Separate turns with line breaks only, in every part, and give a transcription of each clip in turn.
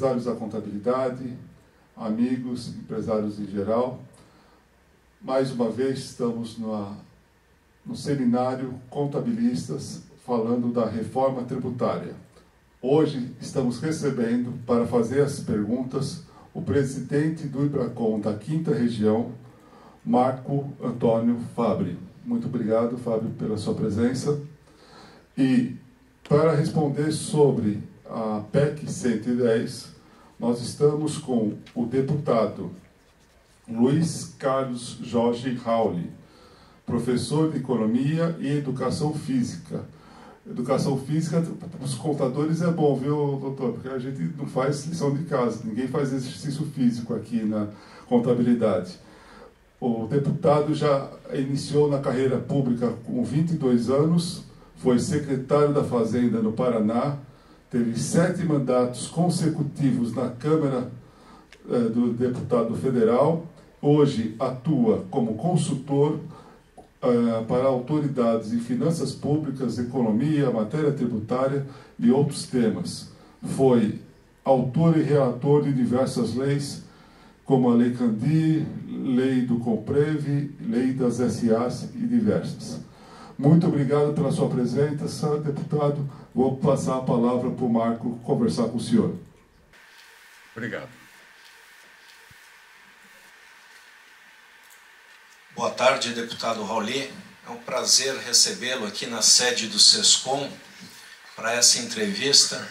empresários da contabilidade, amigos, empresários em geral. Mais uma vez estamos numa, no seminário Contabilistas falando da reforma tributária. Hoje estamos recebendo para fazer as perguntas o presidente do IBRACON da quinta região, Marco Antônio Fabre. Muito obrigado, Fábio, pela sua presença. E para responder sobre a PEC 110, nós estamos com o deputado Luiz Carlos Jorge Rauli, professor de Economia e Educação Física. Educação física, para os contadores é bom, viu, doutor? Porque a gente não faz lição de casa, ninguém faz exercício físico aqui na contabilidade. O deputado já iniciou na carreira pública com 22 anos, foi secretário da Fazenda no Paraná, teve sete mandatos consecutivos na Câmara eh, do Deputado Federal, hoje atua como consultor eh, para autoridades em finanças públicas, economia, matéria tributária e outros temas. Foi autor e relator de diversas leis, como a Lei Candi, Lei do Comprev, Lei das SAs e diversas. Muito obrigado pela sua presença, deputado. Vou passar a palavra para o Marco conversar com o senhor.
Obrigado.
Boa tarde, deputado Rauli. É um prazer recebê-lo aqui na sede do SESCOM para essa entrevista.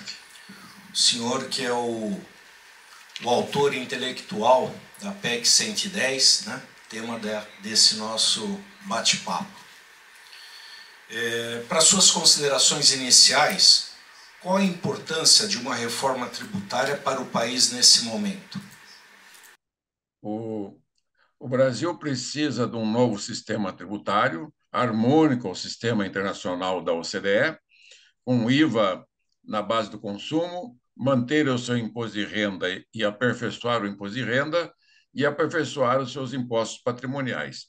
O senhor que é o, o autor intelectual da PEC 110, né? tema de, desse nosso bate-papo. É, para suas considerações iniciais, qual a importância de uma reforma tributária para o país nesse momento?
O, o Brasil precisa de um novo sistema tributário, harmônico ao sistema internacional da OCDE, com IVA na base do consumo, manter o seu imposto de renda e aperfeiçoar o imposto de renda e aperfeiçoar os seus impostos patrimoniais.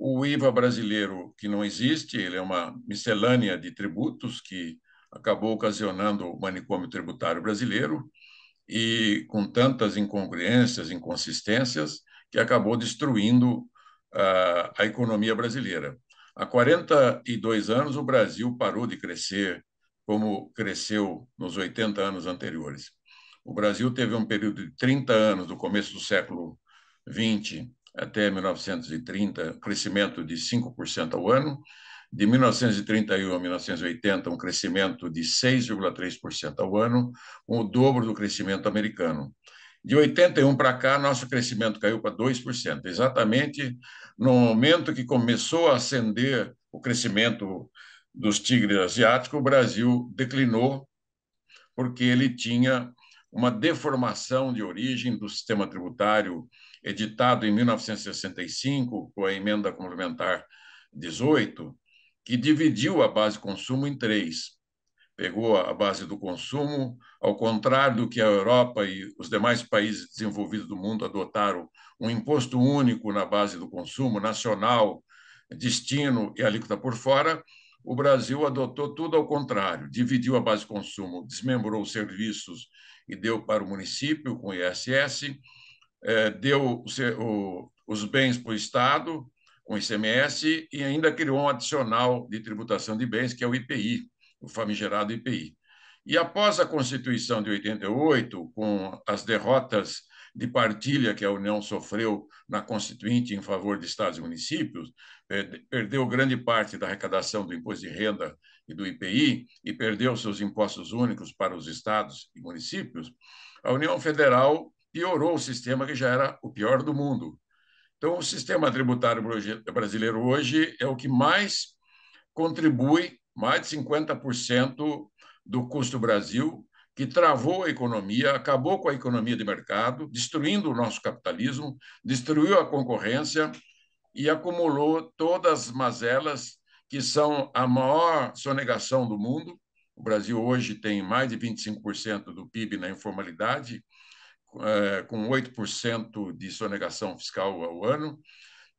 O IVA brasileiro, que não existe, ele é uma miscelânea de tributos que acabou ocasionando o manicômio tributário brasileiro e com tantas incongruências, inconsistências, que acabou destruindo uh, a economia brasileira. Há 42 anos, o Brasil parou de crescer como cresceu nos 80 anos anteriores. O Brasil teve um período de 30 anos, do começo do século 20 até 1930, um crescimento de 5% ao ano. De 1931 a 1980, um crescimento de 6,3% ao ano, o dobro do crescimento americano. De 81 para cá, nosso crescimento caiu para 2%, exatamente no momento que começou a ascender o crescimento dos tigres asiáticos, o Brasil declinou, porque ele tinha uma deformação de origem do sistema tributário editado em 1965, com a emenda complementar 18, que dividiu a base de consumo em três. Pegou a base do consumo, ao contrário do que a Europa e os demais países desenvolvidos do mundo adotaram um imposto único na base do consumo nacional, destino e alíquota por fora, o Brasil adotou tudo ao contrário, dividiu a base de consumo, desmembrou os serviços e deu para o município com o ISS, eh, deu os bens para o Estado com o ICMS e ainda criou um adicional de tributação de bens, que é o IPI, o famigerado IPI. E após a Constituição de 88, com as derrotas de partilha que a União sofreu na Constituinte em favor de estados e municípios, perdeu grande parte da arrecadação do imposto de renda e do IPI e perdeu seus impostos únicos para os estados e municípios, a União Federal piorou o sistema que já era o pior do mundo. Então, o sistema tributário brasileiro hoje é o que mais contribui mais de 50% do custo Brasil, que travou a economia, acabou com a economia de mercado, destruindo o nosso capitalismo, destruiu a concorrência e acumulou todas as mazelas que são a maior sonegação do mundo. O Brasil hoje tem mais de 25% do PIB na informalidade, é, com 8% de sonegação fiscal ao ano,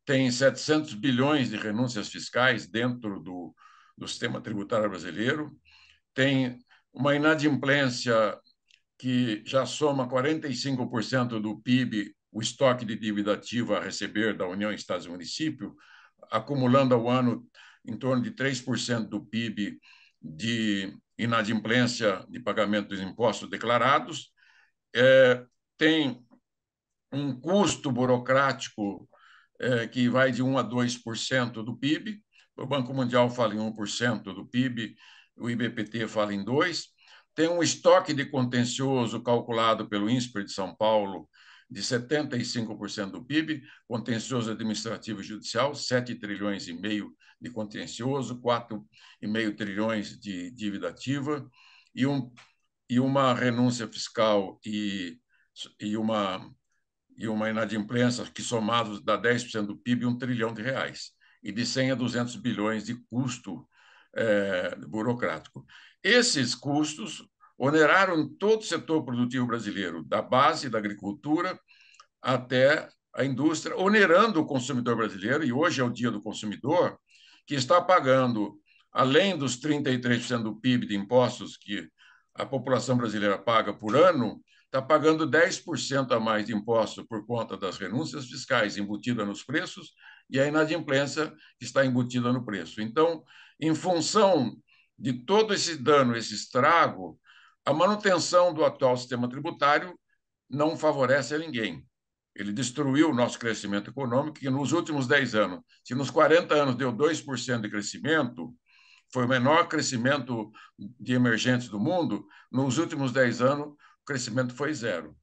tem 700 bilhões de renúncias fiscais dentro do, do sistema tributário brasileiro, tem uma inadimplência que já soma 45% do PIB, o estoque de dívida ativa a receber da União, Estados e Município, acumulando ao ano em torno de 3% do PIB de inadimplência de pagamento dos impostos declarados, é, tem um custo burocrático é, que vai de 1 a 2% do PIB. O Banco Mundial fala em 1% do PIB, o IBPT fala em 2%. Tem um estoque de contencioso calculado pelo INSPER de São Paulo de 75% do PIB, contencioso administrativo e judicial, 7 trilhões e meio de contencioso, 4,5 trilhões de dívida ativa e, um, e uma renúncia fiscal e, e uma e uma inadimplência que, somados, dá 10% do PIB, um trilhão de reais, e de 100 a 200 bilhões de custo é, burocrático. Esses custos oneraram todo o setor produtivo brasileiro, da base da agricultura até a indústria, onerando o consumidor brasileiro, e hoje é o dia do consumidor, que está pagando, além dos 33% do PIB de impostos que a população brasileira paga por ano, está pagando 10% a mais de imposto por conta das renúncias fiscais embutidas nos preços e a inadimplência está embutida no preço. Então, em função de todo esse dano, esse estrago, a manutenção do atual sistema tributário não favorece a ninguém. Ele destruiu o nosso crescimento econômico, que nos últimos 10 anos, se nos 40 anos deu 2% de crescimento, foi o menor crescimento de emergentes do mundo, nos últimos 10 anos crescimento foi zero.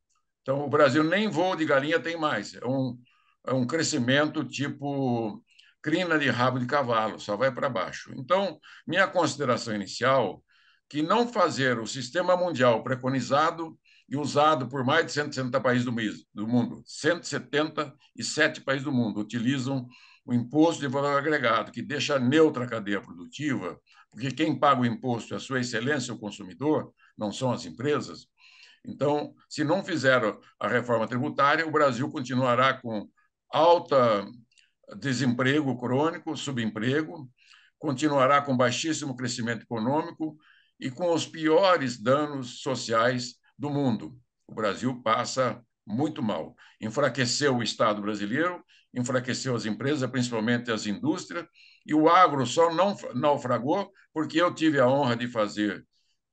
Então, o Brasil nem voo de galinha tem mais. É um, é um crescimento tipo crina de rabo de cavalo, só vai para baixo. Então, minha consideração inicial que não fazer o sistema mundial preconizado e usado por mais de 170 países do mundo, 177 países do mundo utilizam o imposto de valor agregado, que deixa neutra a cadeia produtiva, porque quem paga o imposto é a sua excelência, o consumidor, não são as empresas. Então, se não fizer a reforma tributária, o Brasil continuará com alta desemprego crônico, subemprego, continuará com baixíssimo crescimento econômico e com os piores danos sociais do mundo. O Brasil passa muito mal. Enfraqueceu o Estado brasileiro, enfraqueceu as empresas, principalmente as indústrias, e o agro só não naufragou porque eu tive a honra de fazer,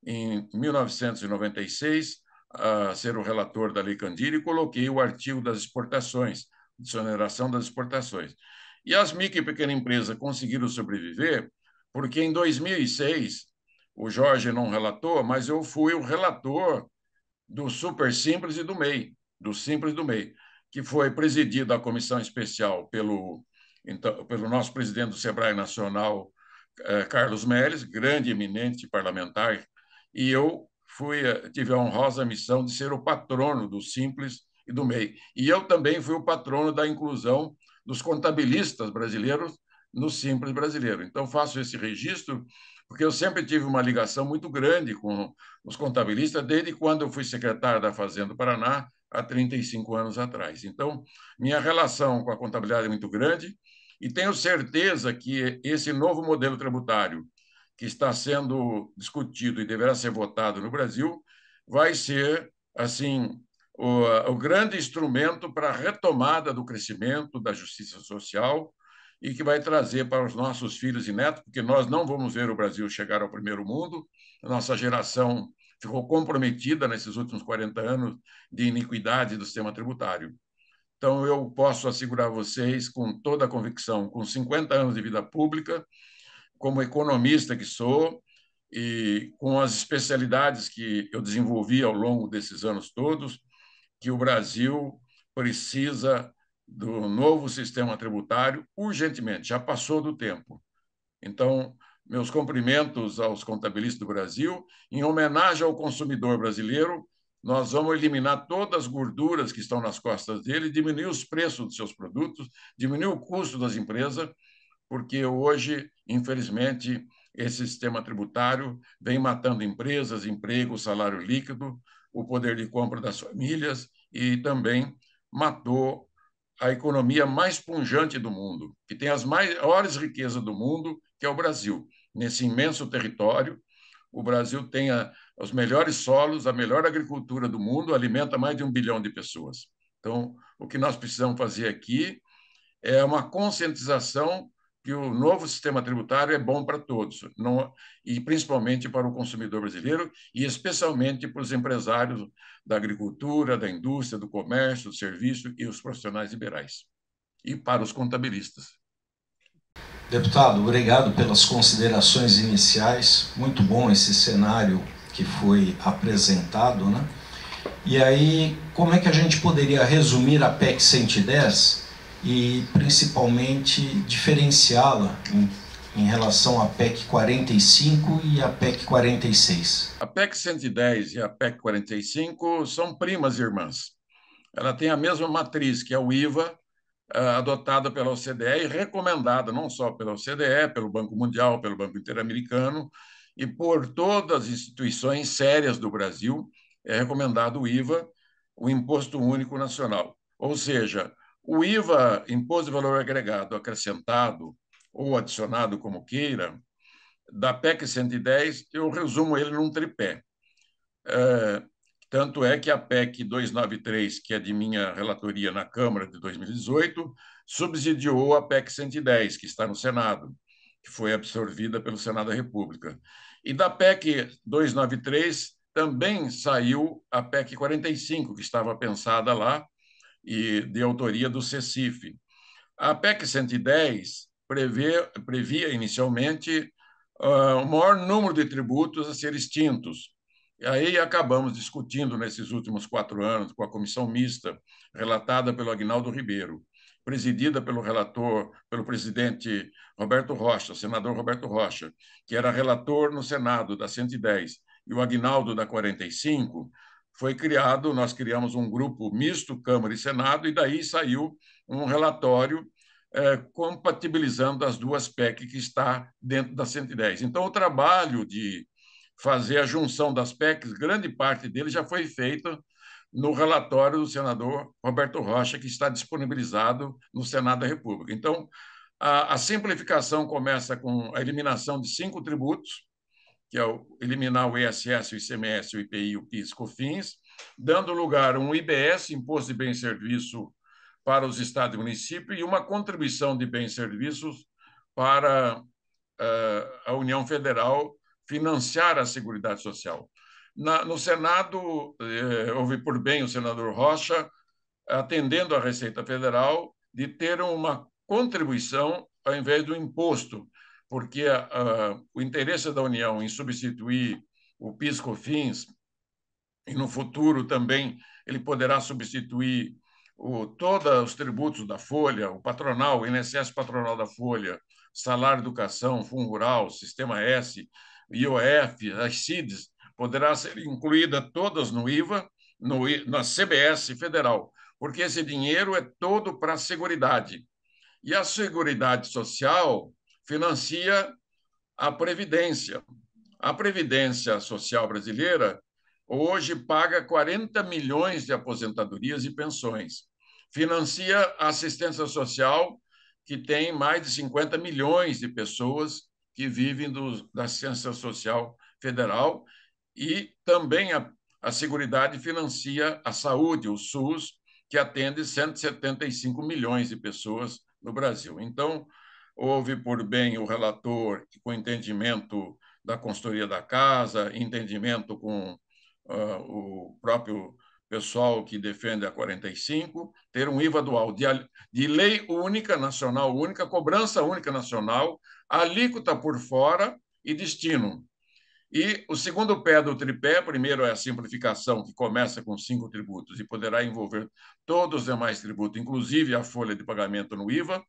em 1996, a ser o relator da Lei Candir e coloquei o artigo das exportações, desoneração das exportações. E as micro e pequenas empresas conseguiram sobreviver porque em 2006, o Jorge não relatou, mas eu fui o relator do Super Simples e do MEI, do Simples do MEI, que foi presidida a comissão especial pelo, então, pelo nosso presidente do SEBRAE Nacional, eh, Carlos Melles, grande eminente parlamentar, e eu fui, eh, tive a honrosa missão de ser o patrono do Simples e do MEI. E eu também fui o patrono da inclusão dos contabilistas brasileiros no Simples brasileiro. Então, faço esse registro porque eu sempre tive uma ligação muito grande com os contabilistas, desde quando eu fui secretário da Fazenda do Paraná, há 35 anos atrás. Então, minha relação com a contabilidade é muito grande e tenho certeza que esse novo modelo tributário, que está sendo discutido e deverá ser votado no Brasil, vai ser assim o, o grande instrumento para a retomada do crescimento da justiça social e que vai trazer para os nossos filhos e netos, porque nós não vamos ver o Brasil chegar ao primeiro mundo. A nossa geração ficou comprometida nesses últimos 40 anos de iniquidade do sistema tributário. Então, eu posso assegurar a vocês, com toda a convicção, com 50 anos de vida pública, como economista que sou e com as especialidades que eu desenvolvi ao longo desses anos todos, que o Brasil precisa do novo sistema tributário urgentemente, já passou do tempo. Então, meus cumprimentos aos contabilistas do Brasil. Em homenagem ao consumidor brasileiro, nós vamos eliminar todas as gorduras que estão nas costas dele, diminuir os preços dos seus produtos, diminuir o custo das empresas porque hoje, infelizmente, esse sistema tributário vem matando empresas, emprego, salário líquido, o poder de compra das famílias e também matou a economia mais punjante do mundo, que tem as maiores riquezas do mundo, que é o Brasil. Nesse imenso território, o Brasil tem a, os melhores solos, a melhor agricultura do mundo, alimenta mais de um bilhão de pessoas. Então, o que nós precisamos fazer aqui é uma conscientização que o novo sistema tributário é bom para todos, não, e principalmente para o consumidor brasileiro, e especialmente para os empresários da agricultura, da indústria, do comércio, do serviço e os profissionais liberais, e para os contabilistas.
Deputado, obrigado pelas considerações iniciais. Muito bom esse cenário que foi apresentado, né? E aí, como é que a gente poderia resumir a PEC 110 e principalmente diferenciá-la em, em, relação à PEC 45 e à PEC 46.
A PEC 110 e a PEC 45 são primas irmãs. Ela tem a mesma matriz, que é o IVA, eh, adotada pela OCDE e recomendada não só pela OCDE, pelo Banco Mundial, pelo Banco Interamericano e por todas as instituições sérias do Brasil, é recomendado o IVA, o Imposto Único Nacional. Ou seja, o IVA, Imposto de Valor Agregado acrescentado ou adicionado, como queira, da PEC 110, eu resumo ele num tripé. É, tanto é que a PEC 293, que é de minha relatoria na Câmara de 2018, subsidiou a PEC 110, que está no Senado, que foi absorvida pelo Senado da República. E da PEC 293 também saiu a PEC 45, que estava pensada lá, e de autoria do CECIF. A PEC 110 prevê, previa inicialmente uh, o maior número de tributos a ser extintos. E aí acabamos discutindo nesses últimos quatro anos com a comissão mista, relatada pelo Agnaldo Ribeiro, presidida pelo relator, pelo presidente Roberto Rocha, senador Roberto Rocha, que era relator no Senado da 110, e o Agnaldo da 45, foi criado, nós criamos um grupo misto, Câmara e Senado, e daí saiu um relatório é, compatibilizando as duas PEC que está dentro da 110. Então, o trabalho de fazer a junção das PECs, grande parte dele já foi feito no relatório do senador Roberto Rocha, que está disponibilizado no Senado da República. Então, a, a simplificação começa com a eliminação de cinco tributos, que é o, eliminar o ISS, o ICMS, o IPI, o PIS, COFINS, dando lugar a um IBS, Imposto de Bem e Serviço, para os estados e municípios, e uma contribuição de bens e serviços para uh, a União Federal financiar a Seguridade Social. Na, no Senado, eh, houve por bem o senador Rocha, atendendo à Receita Federal, de ter uma contribuição ao invés do imposto, porque uh, o interesse da União em substituir o PIS/COFINS e no futuro também ele poderá substituir o, todos os tributos da Folha, o patronal, o INSS patronal da Folha, salário, educação, fundo rural, sistema S, IOF, as CIDs, poderá ser incluída todas no IVA, no, na CBS federal, porque esse dinheiro é todo para a Seguridade. E a Seguridade Social financia a Previdência. A Previdência Social Brasileira hoje paga 40 milhões de aposentadorias e pensões. Financia a assistência social, que tem mais de 50 milhões de pessoas que vivem do, da assistência social federal, e também a, a Seguridade financia a saúde, o SUS, que atende 175 milhões de pessoas no Brasil. Então, houve por bem o relator, com entendimento da consultoria da casa, entendimento com uh, o próprio pessoal que defende a 45, ter um IVA dual de, de lei única nacional, única, cobrança única nacional, alíquota por fora e destino. E o segundo pé do tripé, primeiro é a simplificação, que começa com cinco tributos e poderá envolver todos os demais tributos, inclusive a folha de pagamento no IVA,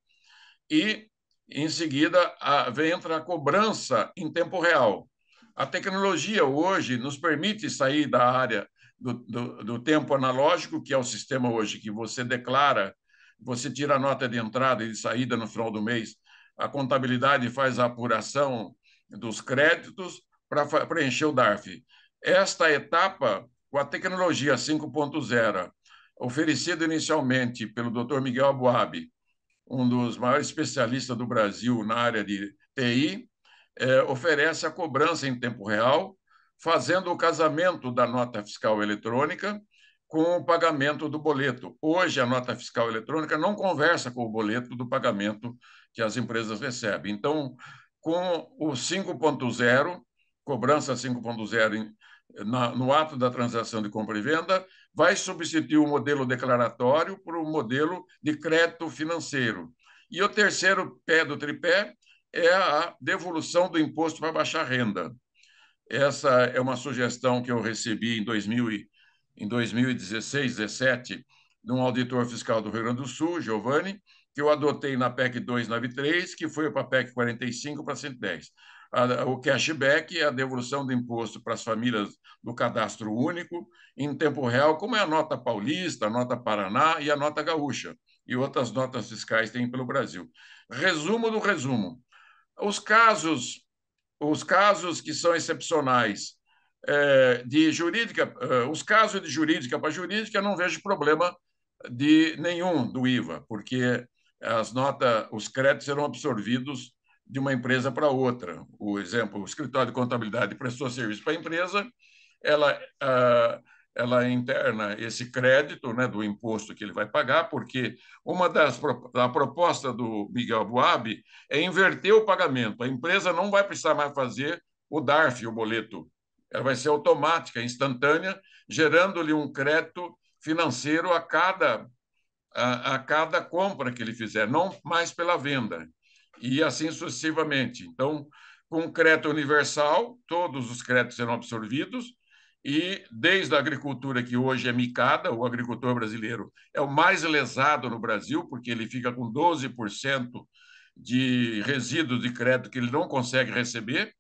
e em seguida, a, entra a cobrança em tempo real. A tecnologia hoje nos permite sair da área do, do, do, tempo analógico, que é o sistema hoje que você declara, você tira a nota de entrada e de saída no final do mês, a contabilidade faz a apuração dos créditos para preencher o DARF. Esta etapa, com a tecnologia 5.0, oferecida inicialmente pelo Dr. Miguel Abuabi, um dos maiores especialistas do Brasil na área de TI, é, oferece a cobrança em tempo real, fazendo o casamento da nota fiscal eletrônica com o pagamento do boleto. Hoje, a nota fiscal eletrônica não conversa com o boleto do pagamento que as empresas recebem. Então, com o 5.0, cobrança 5.0 no ato da transação de compra e venda, vai substituir o modelo declaratório por um modelo de crédito financeiro. E o terceiro pé do tripé é a devolução do imposto para baixar renda. Essa é uma sugestão que eu recebi em, 2000 em 2016, 17, de um auditor fiscal do Rio Grande do Sul, Giovanni, que eu adotei na PEC 293, que foi para a PEC 45 para 110. O cashback é a devolução do imposto para as famílias do cadastro único em tempo real, como é a nota paulista, a nota Paraná e a nota gaúcha, e outras notas fiscais tem pelo Brasil. Resumo do resumo. Os casos, os casos que são excepcionais é, de jurídica, é, os casos de jurídica para jurídica, não vejo problema de nenhum do IVA, porque as notas, os créditos serão absorvidos de uma empresa para outra. O exemplo, o escritório de contabilidade prestou serviço para a empresa, ela, ah, ela interna esse crédito né, do imposto que ele vai pagar, porque uma das a proposta do Miguel Boab é inverter o pagamento. A empresa não vai precisar mais fazer o DARF, o boleto. Ela vai ser automática, instantânea, gerando-lhe um crédito financeiro a cada a, a cada compra que ele fizer, não mais pela venda, e assim sucessivamente. Então, com crédito universal, todos os créditos serão absorvidos, e desde a agricultura, que hoje é micada, o agricultor brasileiro é o mais lesado no Brasil, porque ele fica com 12% de resíduos de crédito que ele não consegue receber,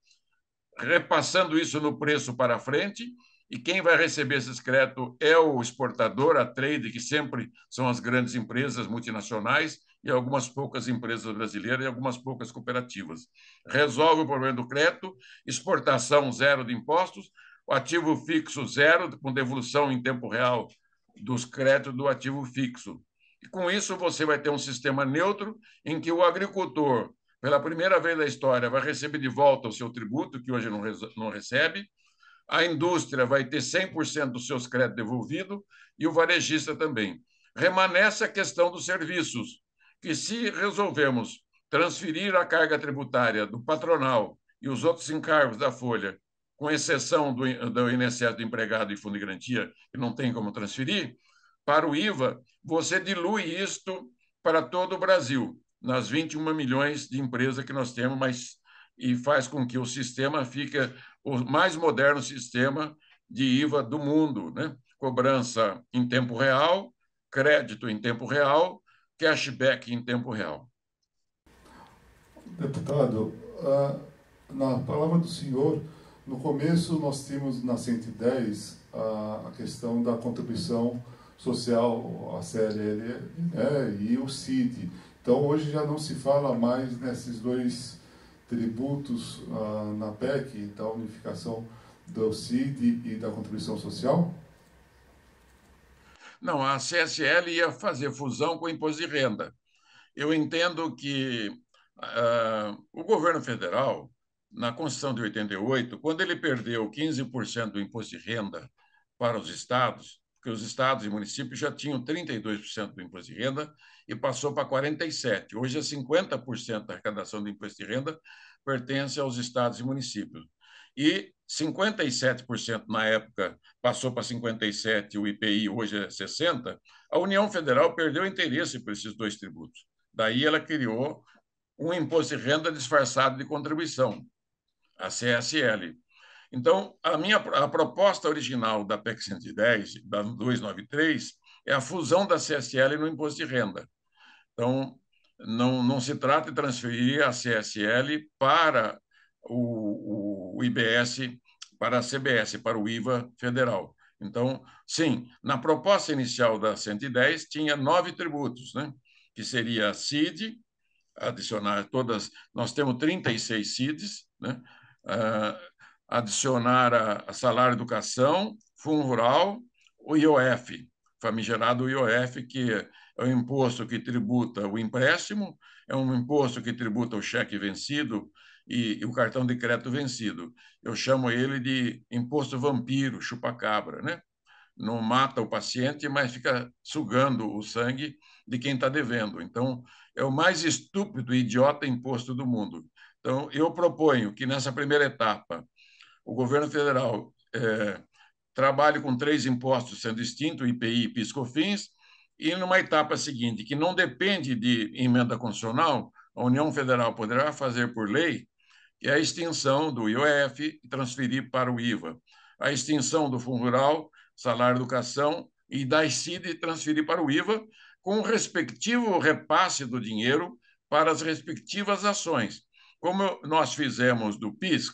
repassando isso no preço para frente, e quem vai receber esses créditos é o exportador, a trade, que sempre são as grandes empresas multinacionais e algumas poucas empresas brasileiras e algumas poucas cooperativas. Resolve o problema do crédito, exportação zero de impostos, ativo fixo zero, com devolução em tempo real dos créditos do ativo fixo. E com isso você vai ter um sistema neutro em que o agricultor, pela primeira vez na história, vai receber de volta o seu tributo, que hoje não, recebe, a indústria vai ter 100% dos seus créditos devolvidos e o varejista também. Remanece a questão dos serviços, que se resolvermos transferir a carga tributária do patronal e os outros encargos da Folha, com exceção do, do INSS do empregado e fundo de garantia, que não tem como transferir, para o IVA, você dilui isto para todo o Brasil, nas 21 milhões de empresas que nós temos, mas e faz com que o sistema fique o mais moderno sistema de IVA do mundo, né? Cobrança em tempo real, crédito em tempo real, cashback em tempo real.
Deputado, na palavra do senhor, no começo nós tínhamos na 110 a questão da contribuição social, a CLL né, e o CID. Então hoje já não se fala mais nesses dois tributos ah, na PEC, da unificação do CID e da contribuição social?
Não, a CSL ia fazer fusão com o imposto de renda. Eu entendo que uh, o governo federal, na Constituição de 88, quando ele perdeu 15% do imposto de renda para os estados, porque os estados e municípios já tinham 32% do imposto de renda e passou para 47%. Hoje é 50% da arrecadação do imposto de renda pertence aos estados e municípios. E 57% na época passou para 57%, o IPI hoje é 60%, a União Federal perdeu interesse por esses dois tributos. Daí ela criou um imposto de renda disfarçado de contribuição, a CSL. Então, a minha a proposta original da PEC 110, da 293, é a fusão da CSL no imposto de renda. Então, não, não se trata de transferir a CSL para o, o IBS, para a CBS, para o IVA federal. Então, sim, na proposta inicial da 110 tinha nove tributos, né? que seria a CID, adicionar todas, nós temos 36 CIDs, né? Uh, adicionar a, a salário educação, fundo rural, o IOF, famigerado IOF, que é um imposto que tributa o empréstimo, é um imposto que tributa o cheque vencido e, e o cartão de crédito vencido. Eu chamo ele de imposto vampiro, chupa-cabra, né? Não mata o paciente, mas fica sugando o sangue de quem está devendo. Então, é o mais estúpido e idiota imposto do mundo. Então, eu proponho que nessa primeira etapa o governo federal é, trabalhe com três impostos sendo extinto, IPI e PIS/COFINS, e numa etapa seguinte, que não depende de emenda constitucional, a União Federal poderá fazer por lei que é a extinção do IOF e transferir para o IVA, a extinção do Fundo Rural, Salário Educação e da ICID transferir para o IVA, com o respectivo repasse do dinheiro para as respectivas ações. Como nós fizemos do PIS,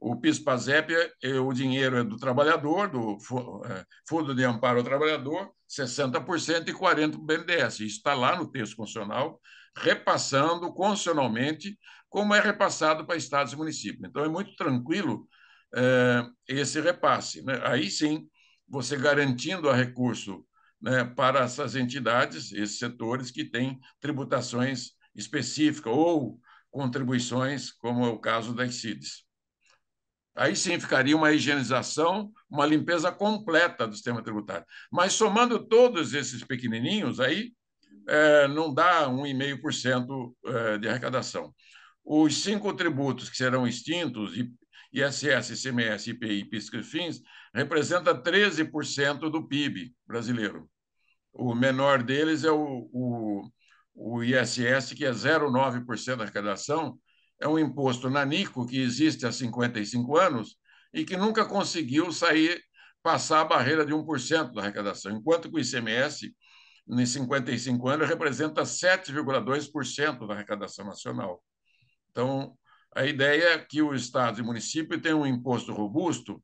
o PIS-PASEP, é, o dinheiro é do trabalhador, do é, Fundo de Amparo ao Trabalhador, 60% e 40% do BNDES. Isso está lá no texto constitucional, repassando constitucionalmente como é repassado para estados e municípios. Então, é muito tranquilo é, esse repasse. Né? Aí sim, você garantindo a recurso né, para essas entidades, esses setores que têm tributações específicas ou contribuições, como é o caso das CIDs. Aí sim ficaria uma higienização, uma limpeza completa do sistema tributário. Mas somando todos esses pequenininhos, aí é, não dá 1,5% é, de arrecadação. Os cinco tributos que serão extintos, ISS, ICMS, IPI, PIS e FINS, representa 13% do PIB brasileiro. O menor deles é o, o, o ISS, que é 0,9% da arrecadação, é um imposto nanico que existe há 55 anos e que nunca conseguiu sair, passar a barreira de 1% da arrecadação, enquanto que o ICMS, em 55 anos, representa 7,2% da arrecadação nacional. Então, a ideia é que o Estado e o município tenham um imposto robusto.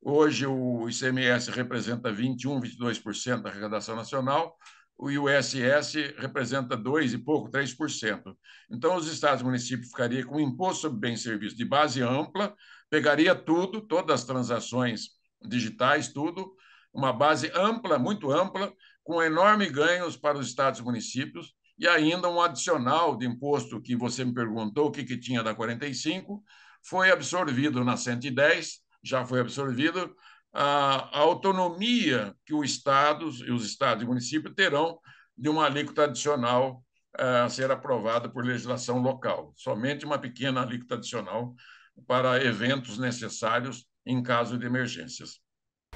Hoje, o ICMS representa 21%, 22% da arrecadação nacional, o ISS representa 2 e pouco, 3%. Então, os estados e municípios ficariam com um imposto sobre bens e serviços de base ampla, pegaria tudo, todas as transações digitais, tudo, uma base ampla, muito ampla, com enormes ganhos para os estados e municípios, e ainda um adicional de imposto que você me perguntou, o que, que tinha da 45, foi absorvido na 110, já foi absorvido, a, autonomia que o Estado, e os Estados e municípios terão de uma alíquota adicional eh, a ser aprovada por legislação local. Somente uma pequena alíquota adicional para eventos necessários em caso de emergências.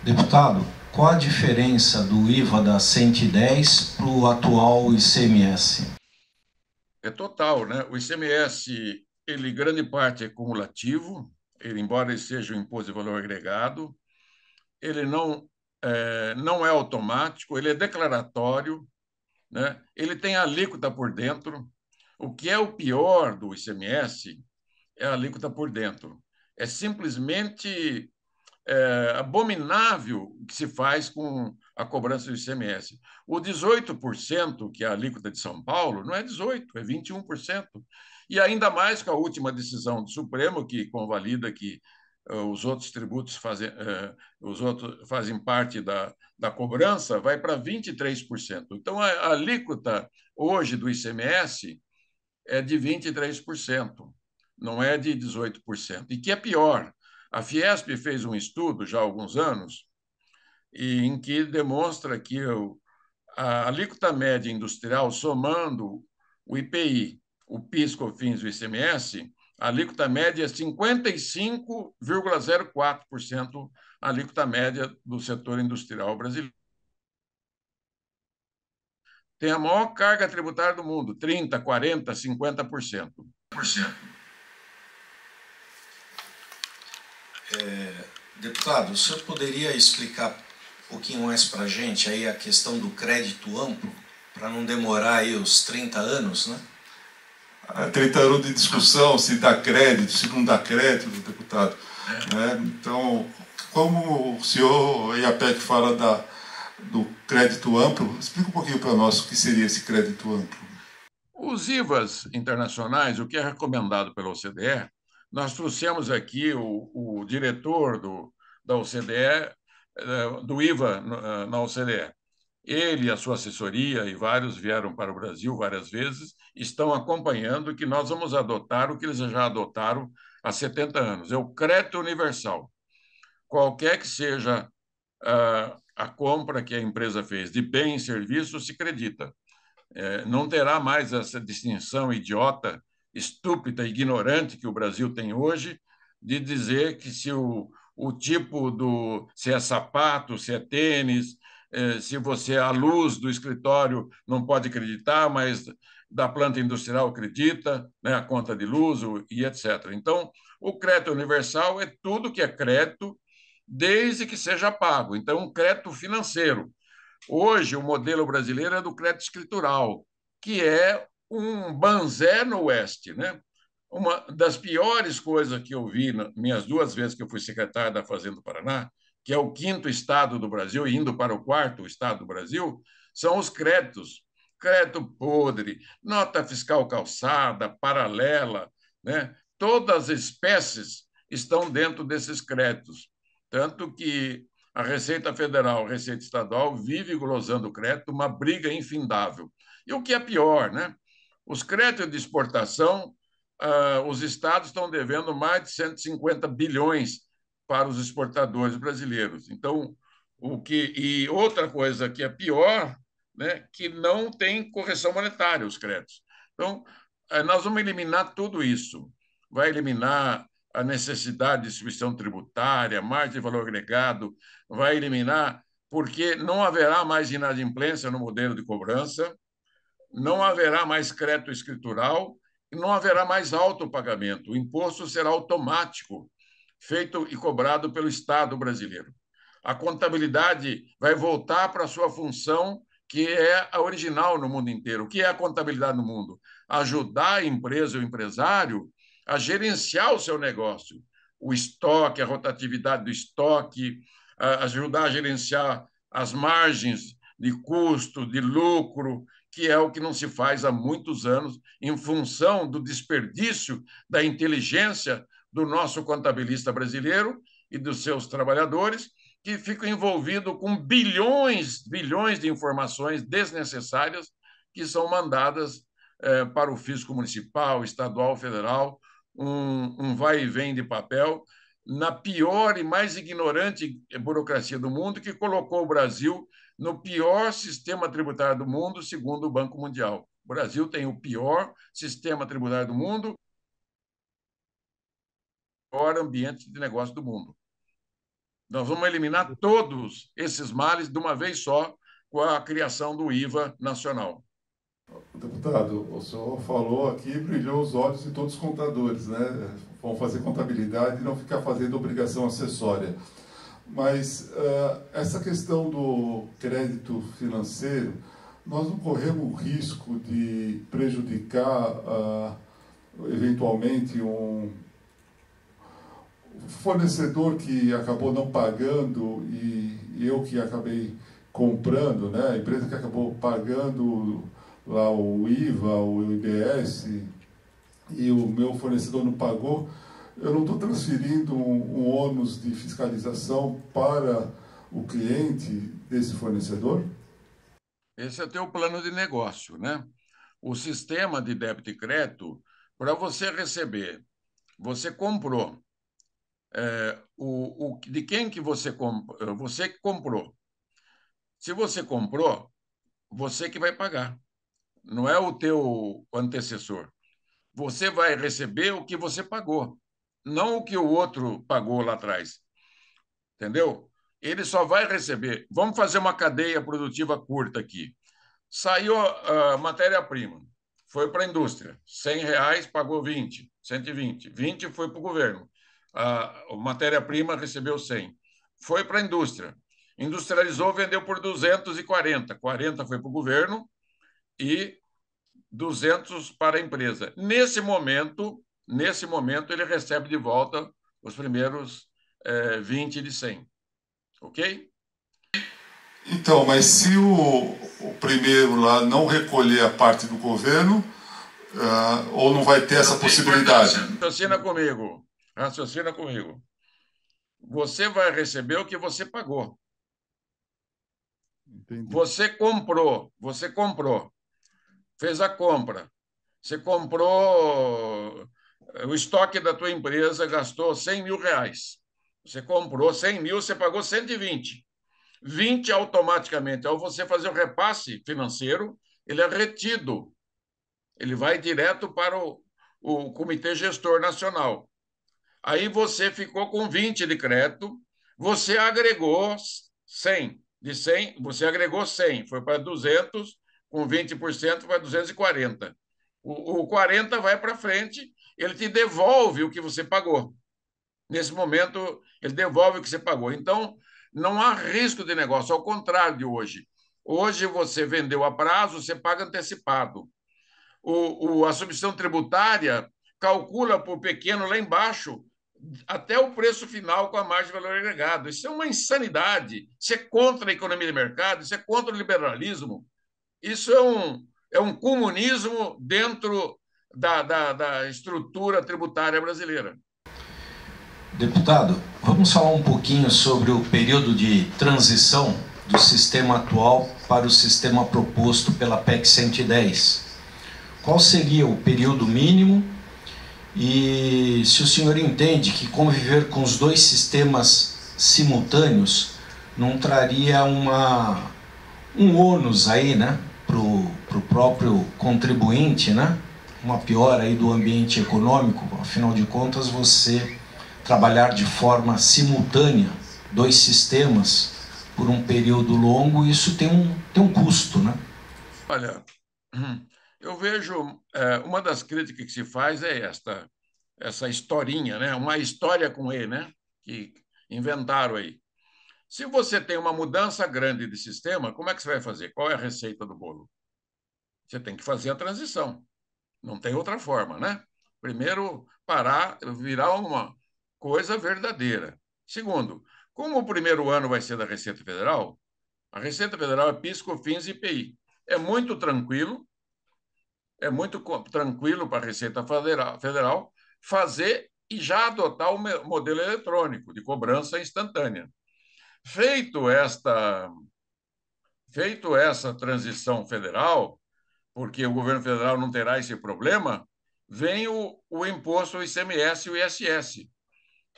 Deputado, qual a diferença do IVA da 110 para o atual ICMS?
É total, né? O ICMS, ele grande parte é cumulativo, ele, embora ele seja um imposto de valor agregado, ele não é, não é automático, ele é declaratório, né? ele tem alíquota por dentro. O que é o pior do ICMS é a alíquota por dentro. É simplesmente é, abominável que se faz com a cobrança do ICMS. O 18%, que é a alíquota de São Paulo, não é 18%, é 21%. E ainda mais com a última decisão do Supremo, que convalida que eh, os outros tributos fazem, eh, os outros fazem parte da, da cobrança, vai para 23%. Então, a, alíquota hoje do ICMS é de 23%, não é de 18%. E que é pior, a Fiesp fez um estudo já há alguns anos e em que demonstra que a alíquota média industrial, somando o IPI, o PIS, COFINS e o ICMS, a alíquota média é 55,04%, a alíquota média do setor industrial brasileiro. Tem a maior carga tributária do mundo, 30%, 40%, 50%.
É, deputado, o senhor poderia explicar um pouquinho mais para a gente aí a questão do crédito amplo, para não demorar aí os 30 anos, né?
30 anos de discussão se dá crédito, se não dá crédito, deputado. Né? Então, como o senhor IAPEC fala da, do crédito amplo, explica um pouquinho para nós o que seria esse crédito amplo.
Os IVAs internacionais, o que é recomendado pela OCDE, nós trouxemos aqui o, o diretor do, da OCDE, eh, do IVA na OCDE. ele e a sua assessoria, e vários vieram para o Brasil várias vezes, estão acompanhando que nós vamos adotar o que eles já adotaram há 70 anos: é o crédito universal. Qualquer que seja a, a compra que a empresa fez de bem e serviço, se acredita. É, não terá mais essa distinção idiota, estúpida, ignorante que o Brasil tem hoje, de dizer que se o, o tipo do. se é sapato, se é tênis, é, se você, a luz do escritório não pode acreditar, mas da planta industrial acredita, né, a conta de luz e etc. Então, o crédito universal é tudo que é crédito, desde que seja pago. Então, um crédito financeiro. Hoje, o modelo brasileiro é do crédito escritural, que é um banzé no Oeste. Né? Uma das piores coisas que eu vi minhas duas vezes que eu fui secretário da Fazenda do Paraná, que é o quinto estado do Brasil, indo para o quarto estado do Brasil, são os créditos. Crédito podre, nota fiscal calçada, paralela, né? todas as espécies estão dentro desses créditos. Tanto que a Receita Federal, a Receita Estadual, vive glosando crédito, uma briga infindável. E o que é pior, né? Os créditos de exportação, ah, os estados estão devendo mais de 150 bilhões para os exportadores brasileiros. Então, o que e outra coisa que é pior, né, que não tem correção monetária os créditos. Então, eh, nós vamos eliminar tudo isso. Vai eliminar a necessidade de distribuição tributária, margem de valor agregado, vai eliminar, porque não haverá mais inadimplência no modelo de cobrança, não haverá mais crédito escritural e não haverá mais autopagamento. O imposto será automático feito e cobrado pelo Estado brasileiro. A contabilidade vai voltar para a sua função, que é a original no mundo inteiro. O que é a contabilidade no mundo? Ajudar a empresa o empresário a gerenciar o seu negócio, o estoque, a rotatividade do estoque, ajudar a gerenciar as margens de custo, de lucro, que é o que não se faz há muitos anos, em função do desperdício da inteligência do nosso contabilista brasileiro e dos seus trabalhadores, que ficam envolvidos com bilhões, bilhões de informações desnecessárias que são mandadas eh, para o fisco municipal, estadual, federal, um, um vai e vem de papel, na pior e mais ignorante burocracia do mundo, que colocou o Brasil no pior sistema tributário do mundo, segundo o Banco Mundial. O Brasil tem o pior sistema tributário do mundo pior ambiente de negócio do mundo. Nós vamos eliminar todos esses males de uma vez só com a criação do IVA nacional.
Deputado, o senhor falou aqui brilhou os olhos de todos os contadores, né? Vão fazer contabilidade e não ficar fazendo obrigação acessória. Mas uh, essa questão do crédito financeiro, nós não corremos o risco de prejudicar uh, eventualmente um, fornecedor que acabou não pagando e eu que acabei comprando, né? a empresa que acabou pagando lá o IVA, o IBS, e o meu fornecedor não pagou, eu não estou transferindo um, um ônus de fiscalização para o cliente desse fornecedor?
Esse é o teu plano de negócio, né? O sistema de débito e crédito, para você receber, você comprou, é, o, o, de quem que você, comp, você que comprou. Se você comprou, você que vai pagar. Não é o teu antecessor. Você vai receber o que você pagou, não o que o outro pagou lá atrás. Entendeu? Ele só vai receber. Vamos fazer uma cadeia produtiva curta aqui. Saiu a matéria-prima, foi para a indústria. 100 reais pagou 20, 120. 20 foi para o governo a matéria-prima recebeu 100. Foi para a indústria. Industrializou, vendeu por 240. 40 foi para o governo e 200 para a empresa. Nesse momento, nesse momento ele recebe de volta os primeiros é, 20 de 100. Ok?
Então, mas se o, o primeiro lá não recolher a parte do governo, uh, ou não vai ter essa possibilidade?
Assina comigo. Raciocina comigo. Você vai receber o que você pagou. Entendi. Você comprou, você comprou, fez a compra, você comprou o estoque da tua empresa, gastou 100 mil reais. Você comprou 100 mil, você pagou 120. 20 automaticamente. Ao você fazer o repasse financeiro, ele é retido. Ele vai direto para o, o Comitê Gestor Nacional. Aí você ficou com 20 de crédito, você agregou 100. De 100, você agregou 100, foi para 200, com 20% vai 240. O, o 40 vai para frente, ele te devolve o que você pagou. Nesse momento, ele devolve o que você pagou. Então, não há risco de negócio, ao contrário de hoje. Hoje você vendeu a prazo, você paga antecipado. O, o, a substituição tributária calcula por pequeno lá embaixo até o preço final com a margem de valor agregado. Isso é uma insanidade. Isso é contra a economia de mercado, isso é contra o liberalismo. Isso é um, é um comunismo dentro da, da, da estrutura tributária brasileira.
Deputado, vamos falar um pouquinho sobre o período de transição do sistema atual para o sistema proposto pela PEC 110. Qual seria o período mínimo e se o senhor entende que conviver com os dois sistemas simultâneos não traria uma, um ônus aí, né, para o próprio contribuinte, né? Uma piora aí do ambiente econômico, afinal de contas você trabalhar de forma simultânea dois sistemas por um período longo, isso tem um, tem um custo, né?
Olha, eu vejo é, uma das críticas que se faz é esta, essa historinha, né? Uma história com E, né? Que inventaram aí. Se você tem uma mudança grande de sistema, como é que você vai fazer? Qual é a receita do bolo? Você tem que fazer a transição. Não tem outra forma, né? Primeiro, parar, virar uma, coisa verdadeira. Segundo, como o primeiro ano vai ser da Receita Federal, a Receita Federal é PIS, COFINS e IPI. É muito tranquilo, é muito tranquilo para a Receita Federal fazer e já adotar o modelo eletrônico de cobrança instantânea. Feito esta feito essa transição federal, porque o governo federal não terá esse problema, vem o, o imposto o ICMS e o ISS,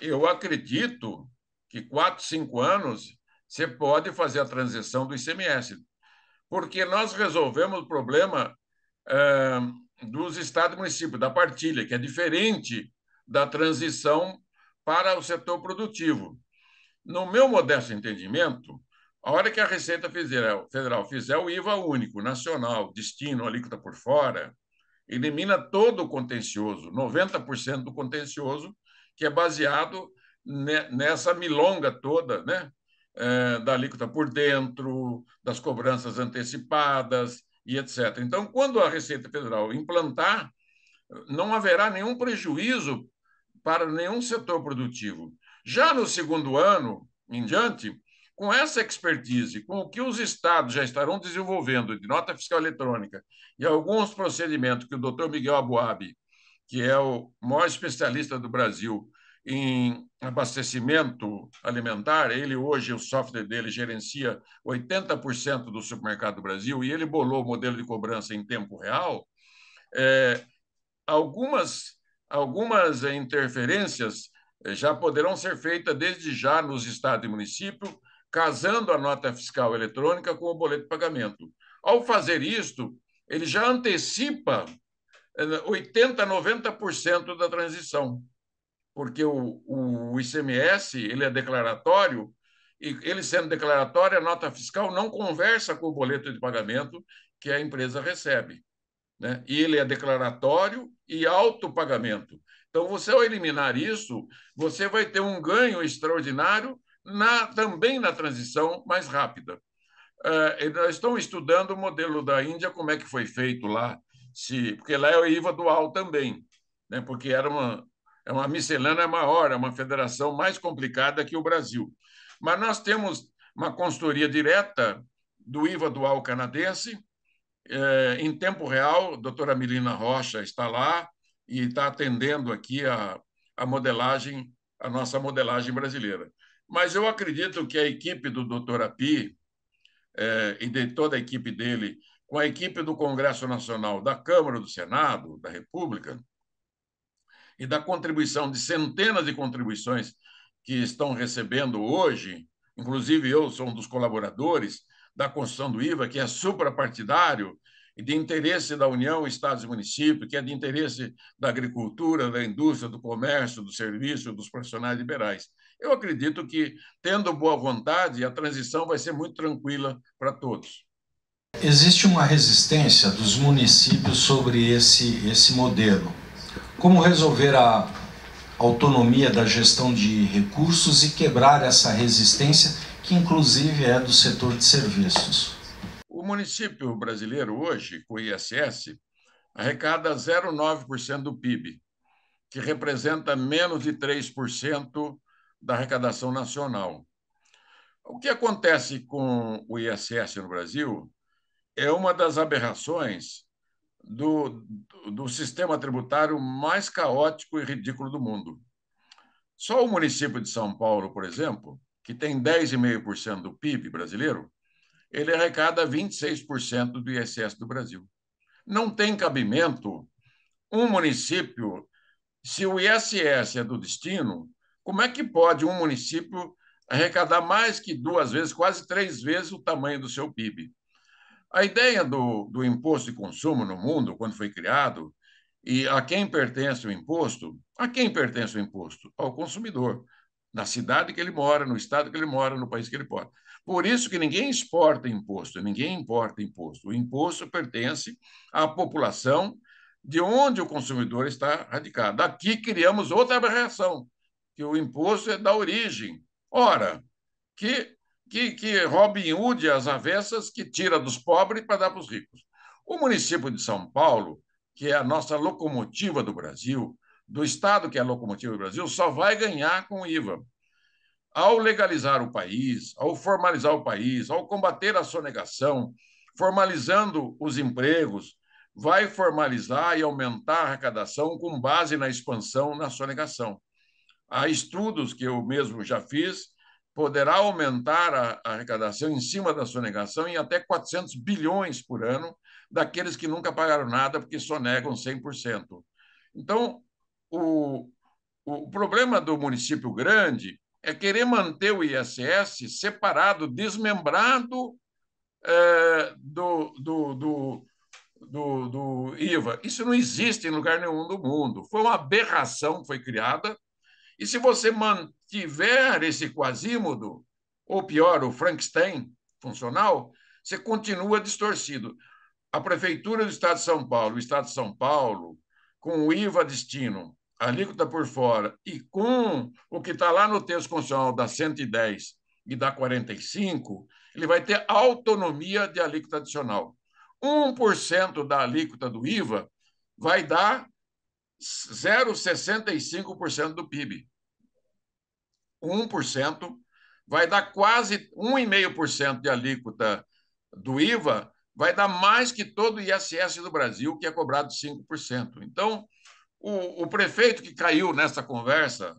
eu acredito que quatro, cinco anos você pode fazer a transição do ICMS, porque nós resolvemos o problema é, dos estados e municípios, da partilha, que é diferente da transição para o setor produtivo. No meu modesto entendimento, a hora que a Receita Federal fizer o IVA único, nacional, destino, alíquota por fora, elimina todo o contencioso, 90% do contencioso, que é baseado nessa milonga toda, né? É, da alíquota por dentro, das cobranças antecipadas e etc. Então, quando a Receita Federal implantar, não haverá nenhum prejuízo para nenhum setor produtivo. Já no segundo ano em diante, com essa expertise, com o que os estados já estarão desenvolvendo de nota fiscal eletrônica e alguns procedimentos que o doutor Miguel Abuabi que é o maior especialista do Brasil em abastecimento alimentar. Ele hoje, o software dele gerencia 80% do supermercado do Brasil e ele bolou o modelo de cobrança em tempo real. É, algumas, algumas interferências é, já poderão ser feitas desde já nos estados e municípios, casando a nota fiscal eletrônica com o boleto de pagamento. Ao fazer isto, ele já antecipa 80%, 90% da transição, porque o, o ICMS ele é declaratório e ele sendo declaratório, a nota fiscal não conversa com o boleto de pagamento que a empresa recebe. Né? E ele é declaratório e autopagamento. Então, você, ao eliminar isso, você vai ter um ganho extraordinário na, também na transição mais rápida. Uh, estamos estudando o modelo da Índia, como é que foi feito lá se porque lá é o IVA dual também, né? porque era uma, é uma miscelânea maior, é uma federação mais complicada que o Brasil. Mas nós temos uma consultoria direta do IVA dual canadense, é, em tempo real, a doutora Milina Rocha está lá e está atendendo aqui a, a modelagem, a nossa modelagem brasileira. Mas eu acredito que a equipe do doutor Api é, e de toda a equipe dele, com a equipe do Congresso Nacional, da Câmara, do Senado, da República, e da contribuição de centenas de contribuições que estão recebendo hoje, inclusive eu sou um dos colaboradores da construção do IVA, que é suprapartidário e de interesse da União, Estados e municípios, que é de interesse da agricultura, da indústria, do comércio, do serviço, dos profissionais liberais. Eu acredito que, tendo boa vontade, a transição vai ser muito tranquila para todos.
Existe uma resistência dos municípios sobre esse, esse modelo. Como resolver a autonomia da gestão de recursos e quebrar essa resistência, que inclusive é do setor de serviços?
O município brasileiro hoje, com o ISS, arrecada 0,9% do PIB, que representa menos de 3% da arrecadação nacional. O que acontece com o ISS no Brasil é uma das aberrações do, do sistema tributário mais caótico e ridículo do mundo. Só o município de São Paulo, por exemplo, que tem 10,5% do PIB brasileiro, ele arrecada 26% do ISS do Brasil. Não tem cabimento um município, se o ISS é do destino, como é que pode um município arrecadar mais que duas vezes, quase três vezes o tamanho do seu PIB? A ideia do, do imposto de consumo no mundo, quando foi criado, e a quem pertence o imposto? A quem pertence o imposto? Ao consumidor, na cidade que ele mora, no estado que ele mora, no país que ele mora. Por isso que ninguém exporta imposto, ninguém importa imposto. O imposto pertence à população de onde o consumidor está radicado. Aqui criamos outra aberração, que o imposto é da origem. Ora, que que, que Robin Hood as avessas que tira dos pobres para dar para os ricos. O município de São Paulo, que é a nossa locomotiva do Brasil, do estado que é a locomotiva do Brasil, só vai ganhar com o IVA. Ao legalizar o país, ao formalizar o país, ao combater a sonegação, formalizando os empregos, vai formalizar e aumentar a arrecadação com base na expansão na sonegação. Há estudos que eu mesmo já fiz poderá aumentar a, arrecadação em cima da sonegação em até 400 bilhões por ano daqueles que nunca pagaram nada porque sonegam 100%. Então, o, o problema do município grande é querer manter o ISS separado, desmembrado é, do, do, do, do, do IVA. Isso não existe em lugar nenhum do mundo. Foi uma aberração que foi criada e se você mantiver esse quasímodo, ou pior, o Frankenstein funcional, você continua distorcido. A Prefeitura do Estado de São Paulo, o Estado de São Paulo, com o IVA destino, a alíquota por fora, e com o que está lá no texto constitucional da 110 e da 45, ele vai ter autonomia de alíquota adicional. 1% da alíquota do IVA vai dar 0,65% do PIB. 1%, vai dar quase 1,5% de alíquota do IVA, vai dar mais que todo o ISS do Brasil, que é cobrado 5%. Então, o, o prefeito que caiu nessa conversa,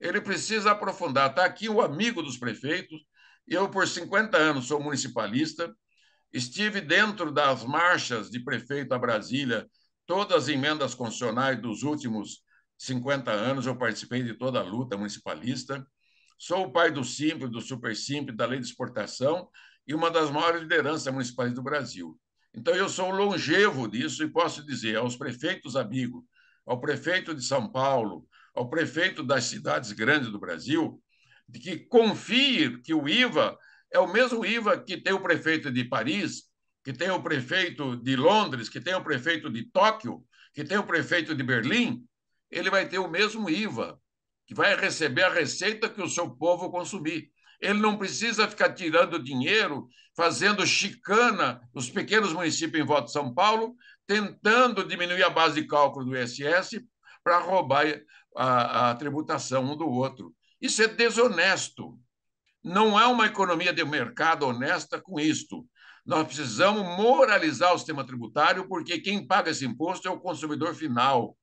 ele precisa aprofundar. Está aqui o amigo dos prefeitos. Eu, por 50 anos, sou municipalista, estive dentro das marchas de prefeito a Brasília, todas as emendas constitucionais dos últimos 50 anos, eu participei de toda a luta municipalista. Sou o pai do Simples, do Super Simples, da Lei de Exportação e uma das maiores lideranças municipais do Brasil. Então, eu sou longevo disso e posso dizer aos prefeitos amigos, ao prefeito de São Paulo, ao prefeito das cidades grandes do Brasil, de que confie que o IVA é o mesmo IVA que tem o prefeito de Paris, que tem o prefeito de Londres, que tem o prefeito de Tóquio, que tem o prefeito de Berlim, ele vai ter o mesmo IVA que vai receber a receita que o seu povo consumir. Ele não precisa ficar tirando dinheiro, fazendo chicana nos pequenos municípios em volta de São Paulo, tentando diminuir a base de cálculo do ISS para roubar a, a tributação um do outro. Isso é desonesto. Não há uma economia de mercado honesta com isto. Nós precisamos moralizar o sistema tributário, porque quem paga esse imposto é o consumidor final,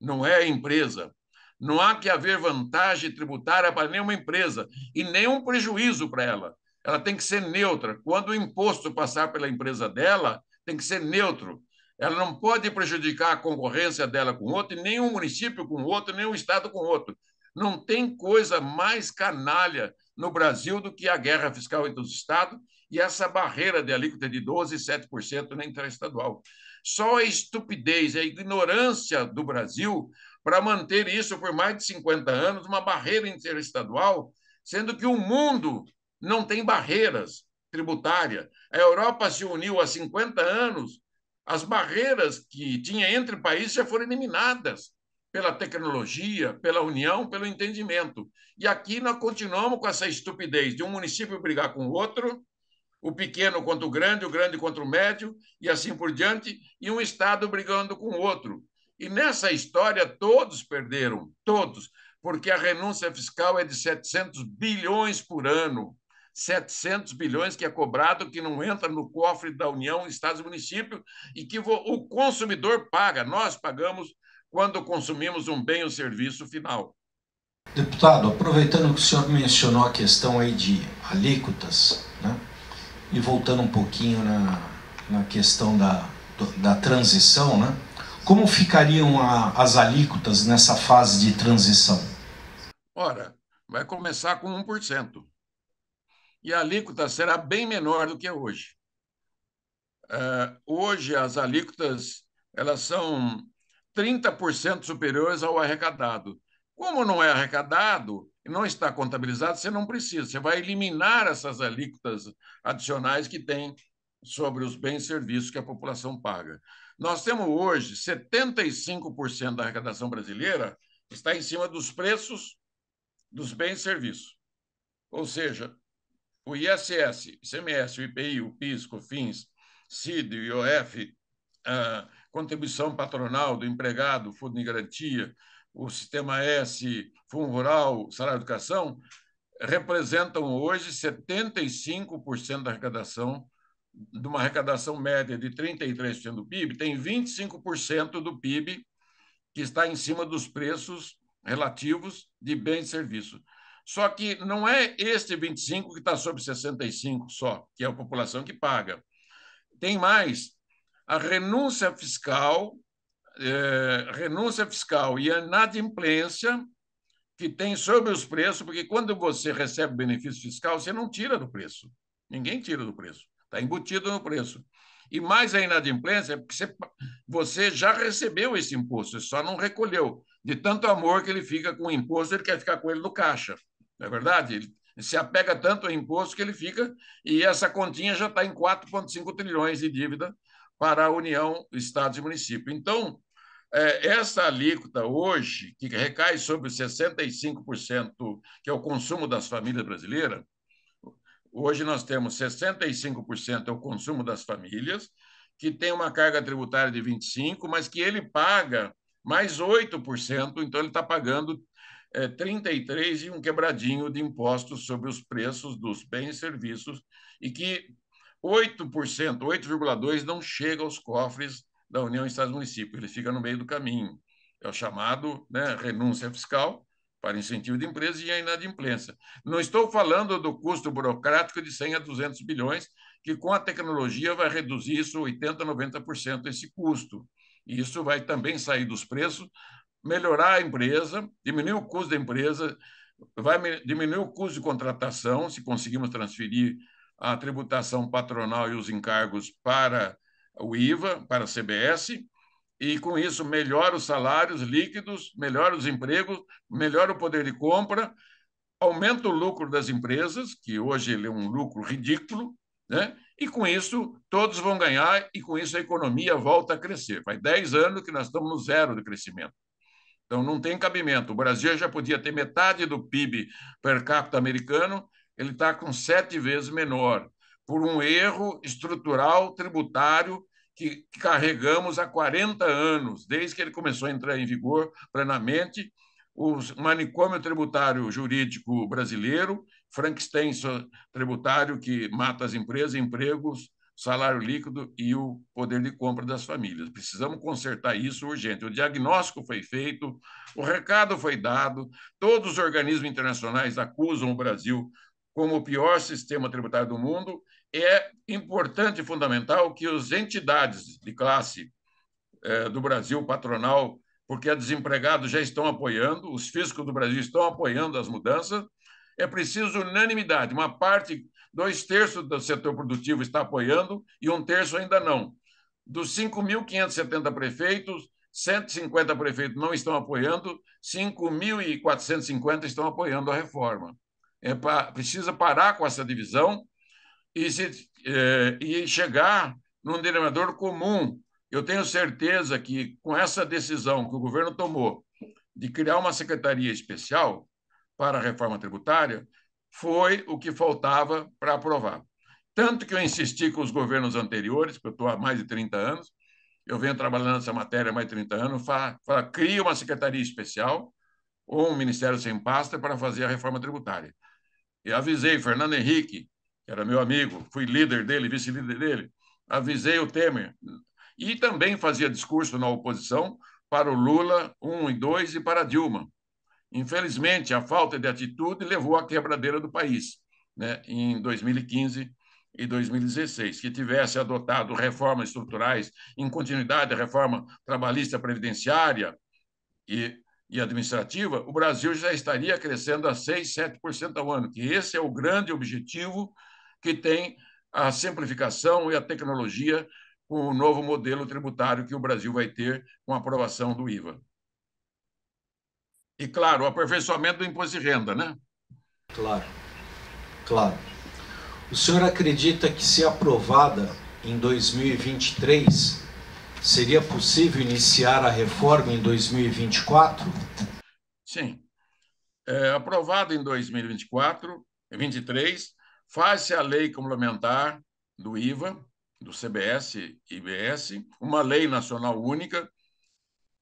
não é a empresa. Não há que haver vantagem tributária para nenhuma empresa e nenhum prejuízo para ela. ela tem que ser neutra. Quando o imposto passar pela empresa dela, tem que ser neutro. Ela não pode prejudicar a concorrência dela com outro, nem um município com outro, nem um estado com outro. Não tem coisa mais canalha no Brasil do que a guerra fiscal entre os estados e essa barreira de alíquota de 12% e 7% na interestadual. Só a estupidez, a ignorância do Brasil para manter isso por mais de 50 anos, uma barreira interestadual, sendo que o mundo não tem barreiras tributárias. A Europa se uniu há 50 anos, as barreiras que tinha entre países já foram eliminadas pela tecnologia, pela união, pelo entendimento. E aqui nós continuamos com essa estupidez de um município brigar com o outro, o pequeno contra o grande, o grande contra o médio, e assim por diante, e um Estado brigando com o outro. E nessa história todos perderam, todos, porque a renúncia fiscal é de 700 bilhões por ano. 700 bilhões que é cobrado, que não entra no cofre da União, Estados e municípios, e que o consumidor paga, nós pagamos quando consumimos um bem ou serviço final.
Deputado, aproveitando que o senhor mencionou a questão aí de alíquotas, né? e voltando um pouquinho na, na questão da, da transição, né? Como ficariam a, as alíquotas nessa fase de transição?
Ora, vai começar com 1% e a alíquota será bem menor do que é hoje. Uh, hoje, as alíquotas elas são 30% superiores ao arrecadado. Como não é arrecadado não está contabilizado, você não precisa. Você vai eliminar essas alíquotas adicionais que tem sobre os bens e serviços que a população paga. Nós temos hoje 75% da arrecadação brasileira está em cima dos preços dos bens e serviços. Ou seja, o ISS, ICMS, o IPI, o PIS, COFINS, CID, o IOF, a contribuição patronal do empregado, fundo de garantia, o sistema S, fundo rural, salário de educação, representam hoje 75% da arrecadação, de uma arrecadação média de 33% do PIB, tem 25% do PIB que está em cima dos preços relativos de bens e serviços. Só que não é este 25 que está sobre 65 só, que é a população que paga. Tem mais. A renúncia fiscal, é, renúncia fiscal e a inadimplência que tem sobre os preços, porque quando você recebe benefício fiscal, você não tira do preço. Ninguém tira do preço. Está embutido no preço. E mais a inadimplência, porque você, você já recebeu esse imposto, só não recolheu. De tanto amor que ele fica com o imposto, ele quer ficar com ele no caixa. Não é verdade? Ele se apega tanto ao imposto que ele fica, e essa continha já está em 4,5 trilhões de dívida para a União, Estados e municípios. Então, é, essa alíquota hoje, que recai sobre 65%, que é o consumo das famílias brasileiras, hoje nós temos 65% é o consumo das famílias, que tem uma carga tributária de 25%, mas que ele paga mais 8%, então ele está pagando é, 33 e um quebradinho de impostos sobre os preços dos bens e serviços, e que 8%, 8,2% não chega aos cofres da União Estados Municípios, ele fica no meio do caminho. É o chamado né, renúncia fiscal para incentivo de empresas e a inadimplência. Não estou falando do custo burocrático de 100 a 200 bilhões, que com a tecnologia vai reduzir isso 80% a 90% esse custo. E isso vai também sair dos preços, melhorar a empresa, diminuir o custo da empresa, vai diminuir o custo de contratação, se conseguimos transferir a tributação patronal e os encargos para o IVA, para a CBS, e com isso melhora os salários líquidos, melhora os empregos, melhora o poder de compra, aumenta o lucro das empresas, que hoje ele é um lucro ridículo, né? e com isso todos vão ganhar, e com isso a economia volta a crescer. Faz 10 anos que nós estamos no zero de crescimento. Então, não tem cabimento. O Brasil já podia ter metade do PIB per capita americano, ele está com sete vezes menor, por um erro estrutural tributário que carregamos há 40 anos, desde que ele começou a entrar em vigor plenamente. O manicômio tributário jurídico brasileiro, Frankenstein tributário que mata as empresas, empregos, salário líquido e o poder de compra das famílias. Precisamos consertar isso urgente. O diagnóstico foi feito, o recado foi dado, todos os organismos internacionais acusam o Brasil como o pior sistema tributário do mundo, é importante e fundamental que as entidades de classe é, do Brasil, patronal, porque os desempregados já estão apoiando, os fiscos do Brasil estão apoiando as mudanças, é preciso unanimidade. Uma parte, dois terços do setor produtivo está apoiando e um terço ainda não. Dos 5.570 prefeitos, 150 prefeitos não estão apoiando, 5.450 estão apoiando a reforma. É pra, precisa parar com essa divisão e, se, é, e chegar num denominador comum. Eu tenho certeza que, com essa decisão que o governo tomou de criar uma secretaria especial para a reforma tributária, foi o que faltava para aprovar. Tanto que eu insisti com os governos anteriores, porque eu estou há mais de 30 anos, eu venho trabalhando nessa matéria há mais de 30 anos, fala, fala, cria uma secretaria especial ou um ministério sem pasta para fazer a reforma tributária. E avisei Fernando Henrique, que era meu amigo, fui líder dele, vice-líder dele, avisei o Temer. E também fazia discurso na oposição para o Lula 1 e 2 e para a Dilma. Infelizmente, a falta de atitude levou à quebradeira do país, né, em 2015 e 2016, que tivesse adotado reformas estruturais em continuidade da reforma trabalhista previdenciária e, e administrativa, o Brasil já estaria crescendo a 6, 7% ao ano, que esse é o grande objetivo que tem a simplificação e a tecnologia com o novo modelo tributário que o Brasil vai ter com a aprovação do IVA. E, claro, o aperfeiçoamento do imposto de renda, né?
Claro, claro. O senhor acredita que, se aprovada em 2023, seria possível iniciar a reforma em 2024?
Sim. É, aprovado em 2024, 2023, faz-se a lei complementar do IVA, do CBS e IBS, uma lei nacional única,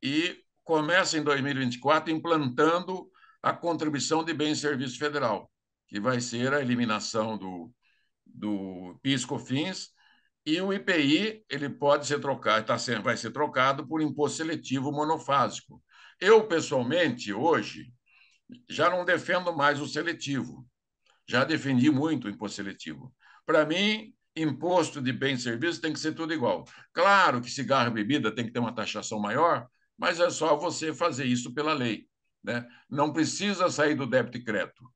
e começa em 2024 implantando a contribuição de bens e serviços federal, que vai ser a eliminação do, do PIS/COFINS e o IPI ele pode ser trocado, tá sendo, vai ser trocado por imposto seletivo monofásico. Eu pessoalmente hoje já não defendo mais o seletivo. Já defendi muito o imposto seletivo. Para mim, imposto de bens e serviços tem que ser tudo igual. Claro que cigarro e bebida tem que ter uma taxação maior, mas é só você fazer isso pela lei. Né? Não precisa sair do débito e crédito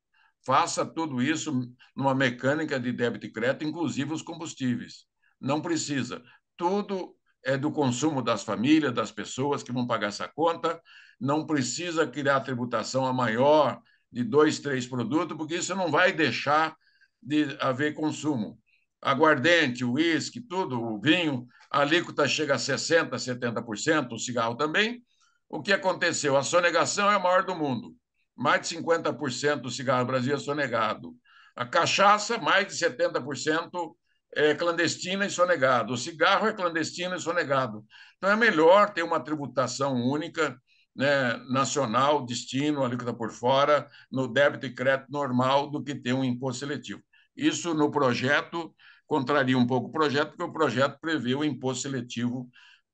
faça tudo isso numa mecânica de débito e crédito, inclusive os combustíveis. Não precisa. Tudo é do consumo das famílias, das pessoas que vão pagar essa conta. Não precisa criar tributação a maior de dois, três produtos, porque isso não vai deixar de haver consumo. Aguardente, uísque, tudo, o vinho, a alíquota chega a 60%, 70%, o cigarro também. O que aconteceu? A sonegação é a maior do mundo mais de 50% do cigarro no Brasil é sonegado. A cachaça, mais de 70% é clandestina e sonegado. O cigarro é clandestino e sonegado. Então, é melhor ter uma tributação única, né, nacional, destino, alíquota por fora, no débito e crédito normal, do que ter um imposto seletivo. Isso, no projeto, contraria um pouco o projeto, porque o projeto prevê o imposto seletivo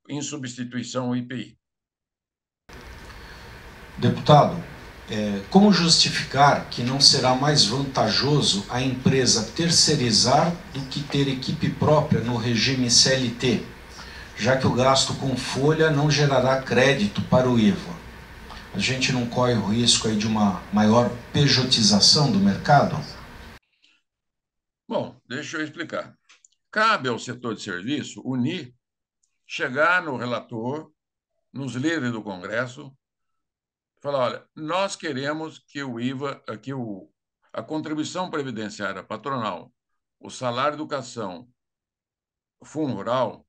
em substituição ao IPI.
Deputado, é, como justificar que não será mais vantajoso a empresa terceirizar do que ter equipe própria no regime CLT, já que o gasto com folha não gerará crédito para o IVA? A gente não corre o risco aí de uma maior pejotização do mercado?
Bom, deixa eu explicar. Cabe ao setor de serviço unir, chegar no relator, nos líderes do Congresso, falar, olha, nós queremos que o IVA, que o, a contribuição previdenciária patronal, o salário educação, fundo rural,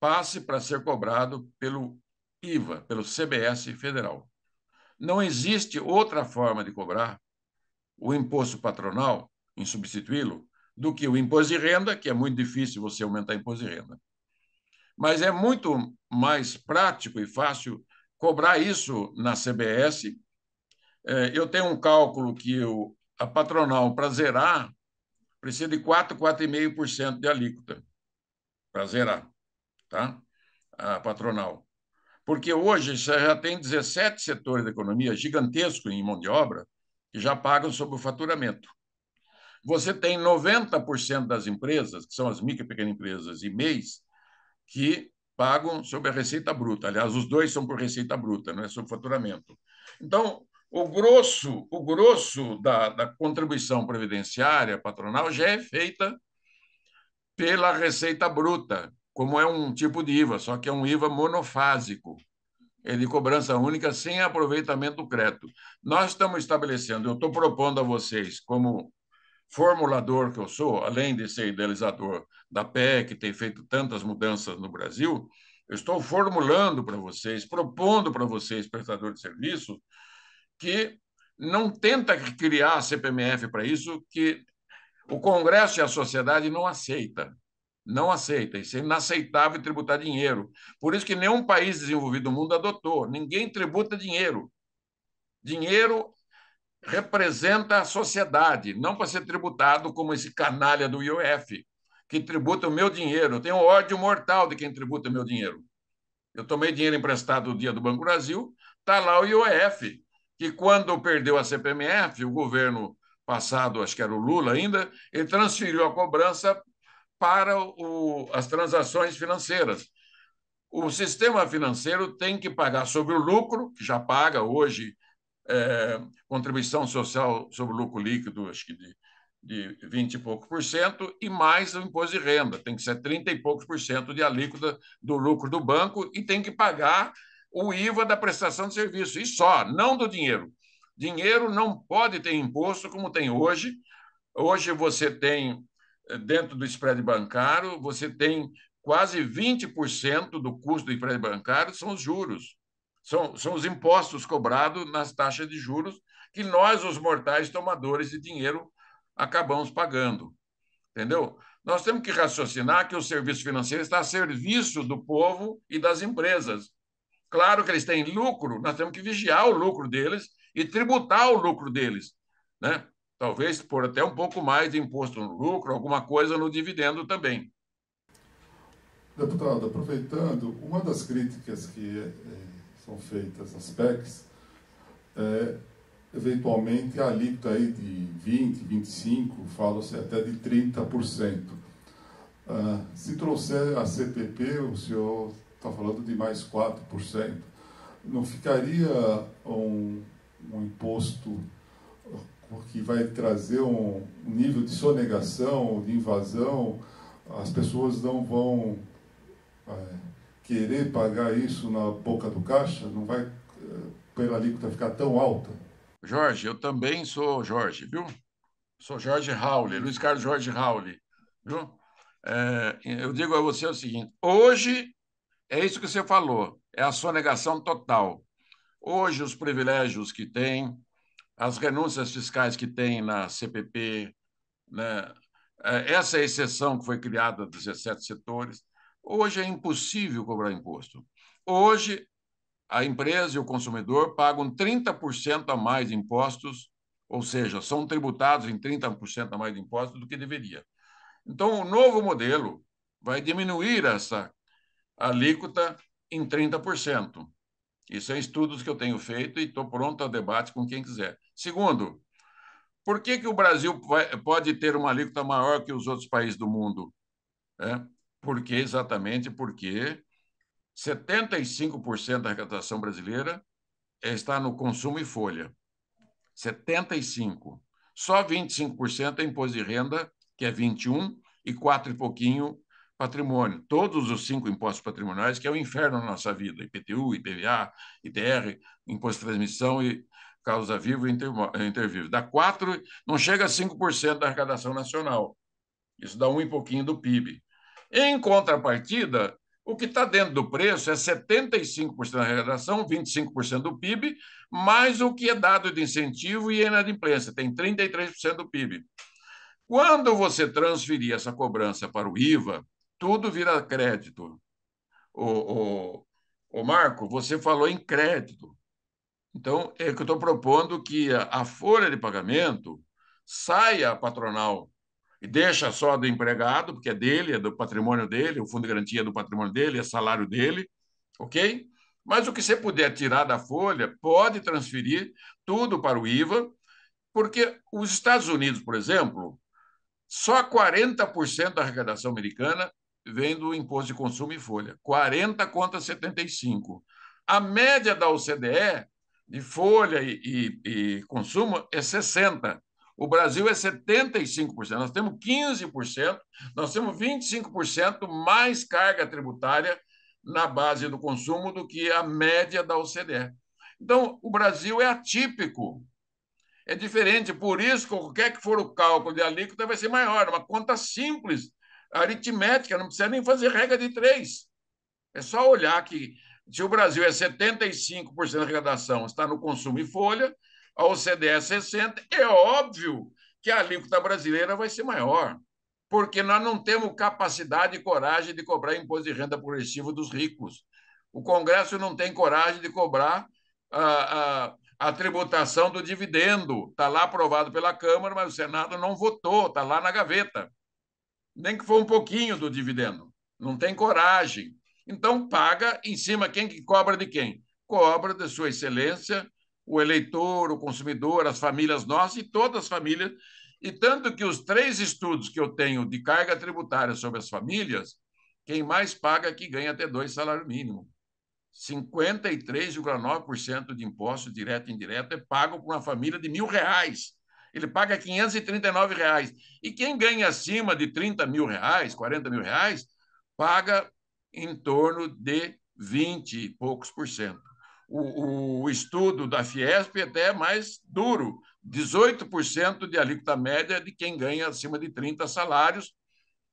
passe para ser cobrado pelo IVA, pelo CBS federal. Não existe outra forma de cobrar o imposto patronal, em substituí-lo, do que o imposto de renda, que é muito difícil você aumentar o imposto de renda. Mas é muito mais prático e fácil cobrar isso na CBS. É, eu tenho um cálculo que a patronal, para zerar, precisa de 4, 4,5% de alíquota para zerar, tá? a patronal. Porque hoje já tem 17 setores da economia gigantescos em mão de obra que já pagam sobre o faturamento. você tem 90% das empresas, que são as micro e pequenas empresas e MEIs, que pagam sobre a receita bruta. Aliás, os dois são por receita bruta, não é sobre faturamento. Então, o grosso, o grosso da, da contribuição previdenciária patronal já é feita pela receita bruta, como é um tipo de IVA, só que é um IVA monofásico. É de cobrança única sem aproveitamento do crédito. Nós estamos estabelecendo, eu estou propondo a vocês, como formulador que eu sou, além de ser idealizador da PEC, que tem feito tantas mudanças no Brasil, eu estou formulando para vocês, propondo para vocês, prestadores de serviço, que não tenta criar a CPMF para isso, que o Congresso e a sociedade não aceita. Não aceita. Isso é inaceitável tributar dinheiro. Por isso que nenhum país desenvolvido do mundo adotou. Ninguém tributa dinheiro. Dinheiro representa a sociedade, não para ser tributado como esse canalha do IOF, que tributa o meu dinheiro. Eu tenho ódio mortal de quem tributa o meu dinheiro. Eu tomei dinheiro emprestado no dia do Banco Brasil, está lá o IOF, que quando perdeu a CPMF, o governo passado, acho que era o Lula ainda, ele transferiu a cobrança para o, as transações financeiras. O sistema financeiro tem que pagar sobre o lucro, que já paga hoje é, contribuição social sobre o lucro líquido, acho que de, de 20 e pouco por cento, e mais o imposto de renda, tem que ser 30 e poucos por cento de alíquota do lucro do banco e tem que pagar o IVA da prestação de serviço, e só, não do dinheiro. Dinheiro não pode ter imposto como tem hoje. Hoje você tem, dentro do spread bancário, você tem quase 20% do custo do spread bancário são os juros. São, são os impostos cobrados nas taxas de juros que nós, os mortais tomadores de dinheiro, acabamos pagando. Entendeu? Nós temos que raciocinar que o serviço financeiro está a serviço do povo e das empresas. Claro que eles têm lucro, nós temos que vigiar o lucro deles e tributar o lucro deles. Né? Talvez por até um pouco mais de imposto no lucro, alguma coisa no dividendo também.
Deputado, aproveitando, uma das críticas que é, são feitas as PECs, é, eventualmente a alíquota aí de 20, 25, fala-se até de 30%. Ah, se trouxer a CPP, o senhor está falando de mais 4%. Não ficaria um, um imposto que vai trazer um, nível de sonegação, de invasão, as pessoas não vão é, querer pagar isso na boca do caixa? Não vai eh, pela alíquota ficar tão alta?
Jorge, eu também sou Jorge, viu? Sou Jorge Rauli, Luiz Carlos Jorge Rauli, viu? É, eu digo a você o seguinte: hoje é isso que você falou, é a sonegação total. Hoje, os privilégios que tem, as renúncias fiscais que tem na CPP, né, é, essa exceção que foi criada, 17 setores, Hoje é impossível cobrar imposto. Hoje, a empresa e o consumidor pagam 30% a mais de impostos, ou seja, são tributados em 30% a mais de impostos do que deveria. Então, o novo modelo vai diminuir essa alíquota em 30%. Isso é estudos que eu tenho feito e estou pronto a debate com quem quiser. Segundo, por que, que o Brasil pode ter uma alíquota maior que os outros países do mundo? É? Porque exatamente porque 75% da arrecadação brasileira está no consumo e folha. 75. Só 25% é imposto de renda, que é 21 e 4 e pouquinho patrimônio. Todos os cinco impostos patrimoniais, que é o inferno na nossa vida, IPTU, IPVA, ITR, imposto de transmissão e causa viva e intervivo. Dá 4, não chega a 5% da arrecadação nacional. Isso dá um e pouquinho do PIB. Em contrapartida, o que está dentro do preço é 75% da arrecadação, 25% do PIB, mais o que é dado de incentivo e inadimplência, tem 33% do PIB. Quando você transferir essa cobrança para o IVA, tudo vira crédito. O, o, o Marco, você falou em crédito. Então, é que eu estou propondo que a, a folha de pagamento saia patronal e deixa só do empregado, porque é dele, é do patrimônio dele, o fundo de garantia é do patrimônio dele, é salário dele, ok? Mas o que você puder tirar da folha, pode transferir tudo para o IVA, porque os Estados Unidos, por exemplo, Só 40% da arrecadação americana vem do imposto de consumo e folha. 40 contra 75. A média da OCDE de folha e, e, e consumo é 60. O Brasil é 75%. Nós temos 15%, nós temos 25% mais carga tributária na base do consumo do que a média da OCDE. Então, o Brasil é atípico. É diferente, por isso, qualquer que for o cálculo de alíquota vai ser maior. Uma conta simples, aritmética, não precisa nem fazer regra de três. É só olhar que se o Brasil é 75% da arrecadação está no consumo e folha, a OCDE é 60%, é óbvio que a alíquota brasileira vai ser maior, porque nós não temos capacidade e coragem de cobrar imposto de renda progressivo dos ricos. O Congresso não tem coragem de cobrar a, a, a tributação do dividendo. Está lá aprovado pela Câmara, mas o Senado não votou, está lá na gaveta. Nem que for um pouquinho do dividendo. Não tem coragem. Então, paga em cima quem que cobra de quem? Cobra de Sua Excelência, o eleitor, o consumidor, as famílias nossas e todas as famílias. E tanto que os três estudos que eu tenho de carga tributária sobre as famílias, quem mais paga é que ganha até dois salários mínimos. 53,9% de imposto direto e indireto é pago por uma família de mil reais. Ele paga 539 reais. E quem ganha acima de 30 mil reais, 40 mil reais, paga em torno de 20 e poucos por cento. O, o estudo da Fiesp é até mais duro, 18% de alíquota média de quem ganha acima de 30 salários,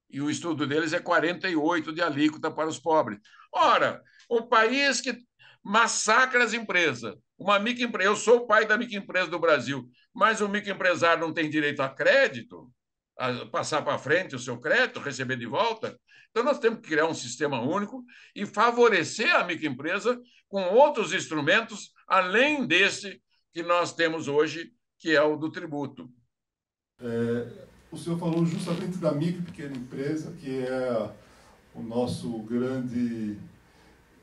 e o estudo deles é 48% de alíquota para os pobres. Ora, um país que massacra as empresas, uma microempresa, eu sou o pai da microempresa do Brasil, mas o microempresário não tem direito a crédito, passar para frente o seu crédito, receber de volta, então, nós temos que criar um sistema único e favorecer a microempresa com outros instrumentos, além desse que nós temos hoje, que é o do tributo.
É, o senhor falou justamente da micro e pequena empresa, que é o nosso grande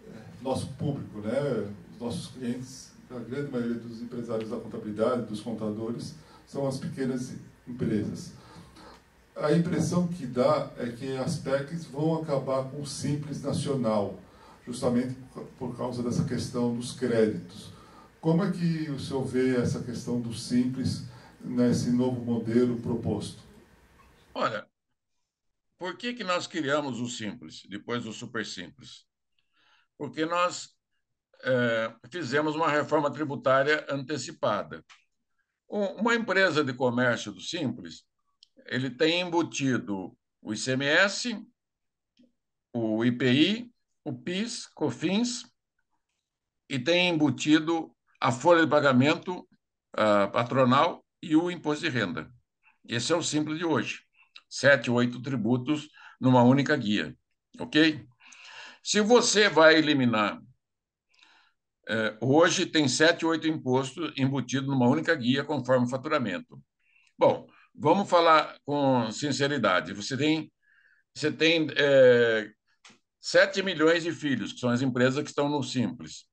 é, nosso público, né? Os nossos clientes, a grande maioria dos empresários da contabilidade, dos contadores, são as pequenas empresas a impressão que dá é que as PECs vão acabar com o Simples Nacional, justamente por causa dessa questão dos créditos. Como é que o senhor vê essa questão do Simples nesse novo modelo proposto?
Olha, por que, que nós criamos o Simples, depois do Super Simples? Porque nós é, fizemos uma reforma tributária antecipada. Uma empresa de comércio do Simples ele tem embutido o ICMS, o IPI, o PIS, COFINS, e tem embutido a folha de pagamento uh, patronal e o imposto de renda. Esse é o simples de hoje. Sete, oito tributos numa única guia. Ok? Se você vai eliminar. Eh, hoje tem sete, oito impostos embutidos numa única guia conforme o faturamento. Bom, Vamos falar com sinceridade. Você tem, você tem é, 7 milhões de filhos, que são as empresas que estão no Simples.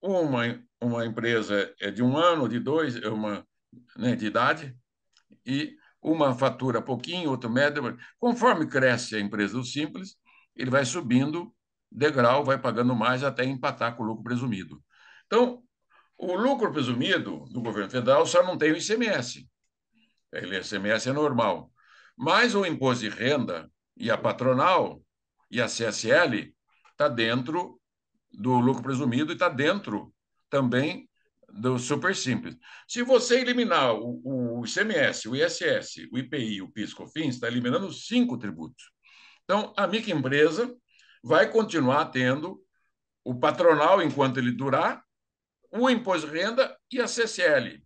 Uma, uma empresa é de um ano, de dois, é uma né, de idade, e uma fatura pouquinho, outra média. Conforme cresce a empresa do Simples, ele vai subindo degrau, vai pagando mais até empatar com o lucro presumido. Então, o lucro presumido do governo federal só não tem o ICMS. Ele ICMS é normal. Mas o imposto de renda e a patronal e a CSL está dentro do lucro presumido e está dentro também do super simples. Se você eliminar o, o ICMS, o ISS, o IPI, o PIS, COFINS, está eliminando cinco tributos. Então, a microempresa vai continuar tendo o patronal enquanto ele durar, o imposto de renda e a CSL.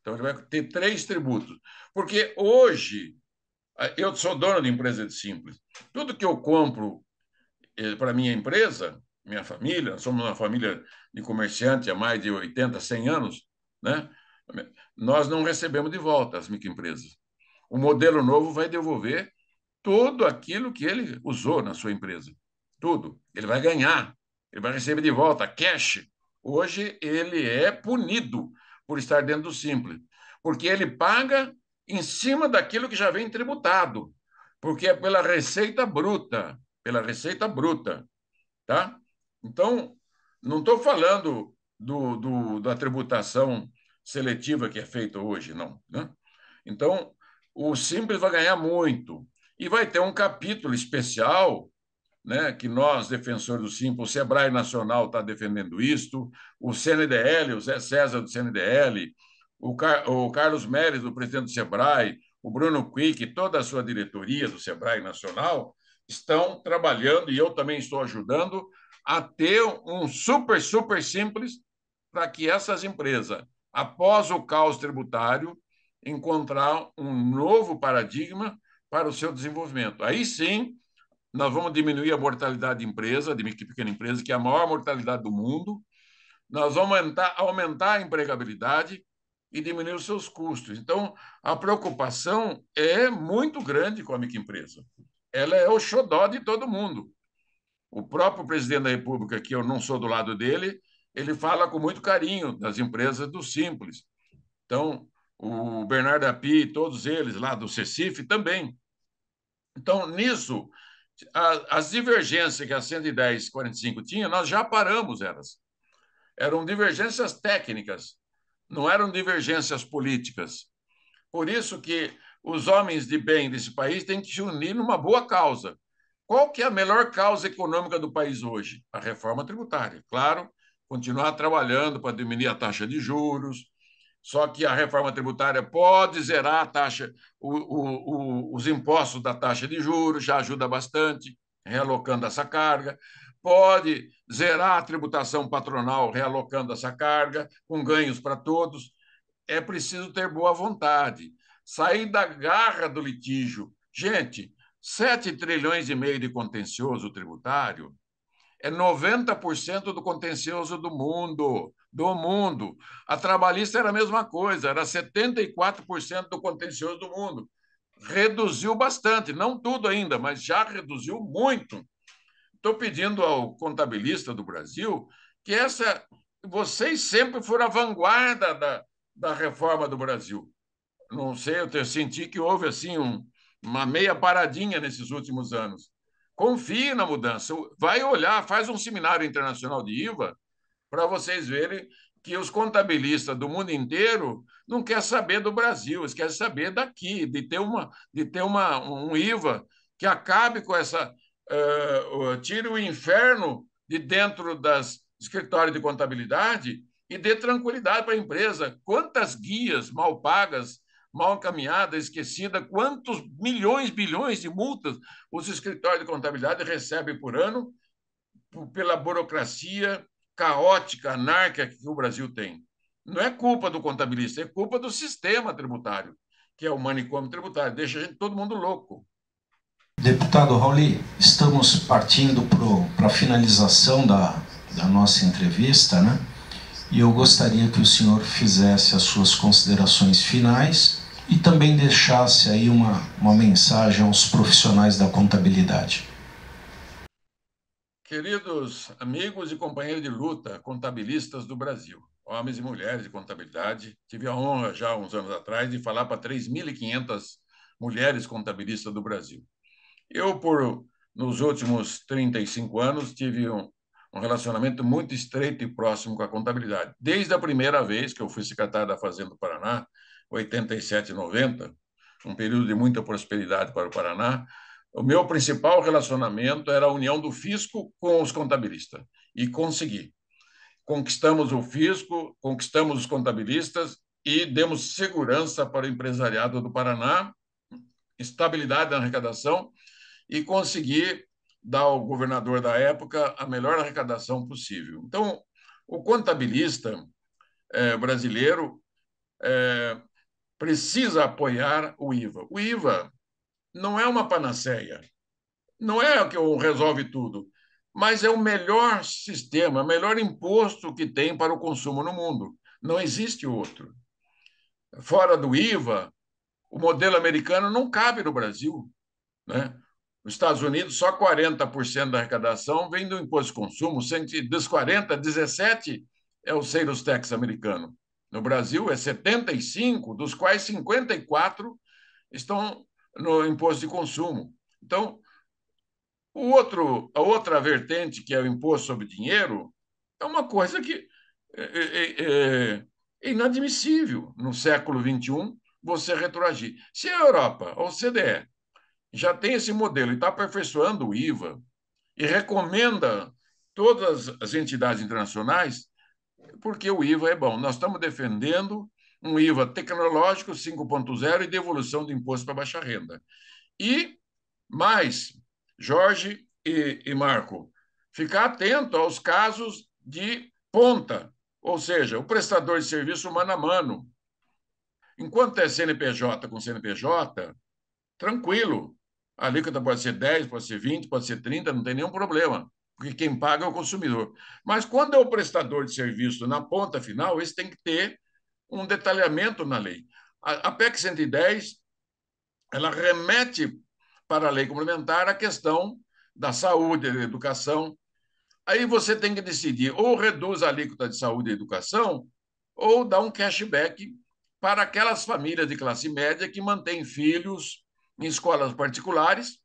Então, ele vai ter três tributos. Porque hoje, eu sou dono de empresa de simples. Tudo que eu compro eh, para minha empresa, minha família, somos uma família de comerciantes há mais de 80, 100 anos, né? nós não recebemos de volta as microempresas. O modelo novo vai devolver tudo aquilo que ele usou na sua empresa. Tudo. Ele vai ganhar. Ele vai receber de volta cash. Hoje ele é punido por estar dentro do Simples, porque ele paga em cima daquilo que já vem tributado, porque é pela receita bruta, pela receita bruta, tá? Então, não estou falando do, do, da tributação seletiva que é feita hoje, não. Né? Então, o Simples vai ganhar muito. E vai ter um capítulo especial né, que nós, defensores do Simples, o Sebrae Nacional está defendendo isto, o CNDL, o Zé César do CNDL, o, Car o Carlos Mérez, o presidente do Sebrae, o Bruno Quick, toda a sua diretoria do Sebrae Nacional, estão trabalhando, e eu também estou ajudando, a ter um super, super simples para que essas empresas, após o caos tributário, encontrar um novo paradigma para o seu desenvolvimento. Aí sim, nós vamos diminuir a mortalidade de empresa, de pequena empresa, que é a maior mortalidade do mundo. Nós vamos aumentar, aumentar a empregabilidade e diminuir os seus custos. Então, a preocupação é muito grande com a microempresa. Ela é o xodó de todo mundo. O próprio presidente da República, que eu não sou do lado dele, ele fala com muito carinho das empresas do Simples. Então, o Bernardo Api, todos eles lá do Cecife também. Então, nisso, as divergências que a 110 45 tinha, nós já paramos elas. Eram divergências técnicas, não eram divergências políticas. Por isso que os homens de bem desse país têm que se unir numa boa causa. Qual que é a melhor causa econômica do país hoje? A reforma tributária. Claro, continuar trabalhando para diminuir a taxa de juros, só que a reforma tributária pode zerar a taxa, o, o, o, os impostos da taxa de juros, já ajuda bastante, realocando essa carga. Pode zerar a tributação patronal, realocando essa carga, com ganhos para todos. É preciso ter boa vontade sair da garra do litígio. Gente, 7 trilhões e meio de contencioso tributário é 90% do contencioso do mundo, do mundo. A trabalhista era a mesma coisa, era 74% do contencioso do mundo. Reduziu bastante, não tudo ainda, mas já reduziu muito. Estou pedindo ao contabilista do Brasil que essa vocês sempre foram a vanguarda da, da reforma do Brasil não sei, eu senti que houve assim um, uma meia paradinha nesses últimos anos. Confie na mudança, vai olhar, faz um seminário internacional de IVA para vocês verem que os contabilistas do mundo inteiro não querem saber do Brasil, eles querem saber daqui, de ter, uma, de ter uma, um IVA que acabe com essa. Uh, tire o inferno de dentro das escritórios de contabilidade e dê tranquilidade para a empresa. Quantas guias mal pagas mal encaminhada, esquecida, quantos milhões, bilhões de multas os escritórios de contabilidade recebem por ano pela burocracia caótica, anárquica que o Brasil tem. Não é culpa do contabilista, é culpa do sistema tributário, que é o manicômio tributário, deixa a gente, todo mundo louco.
Deputado Rauli, estamos partindo para a finalização da, da nossa entrevista, né? E eu gostaria que o senhor fizesse as suas considerações finais e também deixasse aí uma, uma mensagem aos profissionais da contabilidade.
Queridos amigos e companheiros de luta, contabilistas do Brasil, homens e mulheres de contabilidade, tive a honra já uns anos atrás de falar para 3.500 mulheres contabilistas do Brasil. Eu, por nos últimos 35 anos, tive um, um relacionamento muito estreito e próximo com a contabilidade. Desde a primeira vez que eu fui secretário da Fazenda do Paraná, 87 e 90, um período de muita prosperidade para o Paraná, o meu principal relacionamento era a união do fisco com os contabilistas. E consegui. Conquistamos o fisco, conquistamos os contabilistas e demos segurança para o empresariado do Paraná, estabilidade na arrecadação e consegui dar ao governador da época a melhor arrecadação possível. Então, o contabilista é, brasileiro é, precisa apoiar o IVA. O IVA não é uma panaceia, não é o que resolve tudo, mas é o melhor sistema, o melhor imposto que tem para o consumo no mundo. Não existe outro. Fora do IVA, o modelo americano não cabe no Brasil. Né? Nos Estados Unidos, só 40% da arrecadação vem do imposto de consumo, dos 40%, 17% é o sales tax americano. No Brasil é 75, dos quais 54 estão no imposto de consumo. Então, o outro, a outra vertente, que é o imposto sobre dinheiro, é uma coisa que é, é, é, é inadmissível no século XXI você retroagir. Se a Europa, a OCDE, já tem esse modelo e está aperfeiçoando o IVA e recomenda todas as entidades internacionais, porque o IVA é bom. Nós estamos defendendo um IVA tecnológico 5.0 e devolução do imposto para baixa renda. E mais, Jorge e, e Marco, ficar atento aos casos de ponta, ou seja, o prestador de serviço mano a mano. Enquanto é CNPJ com CNPJ, tranquilo. A alíquota pode ser 10, pode ser 20, pode ser 30, não tem nenhum problema, porque quem paga é o consumidor. Mas quando é o prestador de serviço na ponta final, esse tem que ter um detalhamento na lei. A, a PEC 110, ela remete para a lei complementar a questão da saúde, da educação. Aí você tem que decidir ou reduz a alíquota de saúde e educação ou dá um cashback para aquelas famílias de classe média que mantêm filhos em escolas particulares,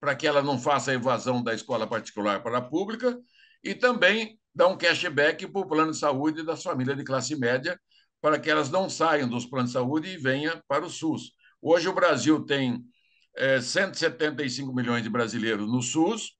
para que ela não faça a evasão da escola particular para a pública, e também dá um cashback para o plano de saúde das famílias de classe média, para que elas não saiam dos planos de saúde e venham para o SUS. Hoje o Brasil tem é, 175 milhões de brasileiros no SUS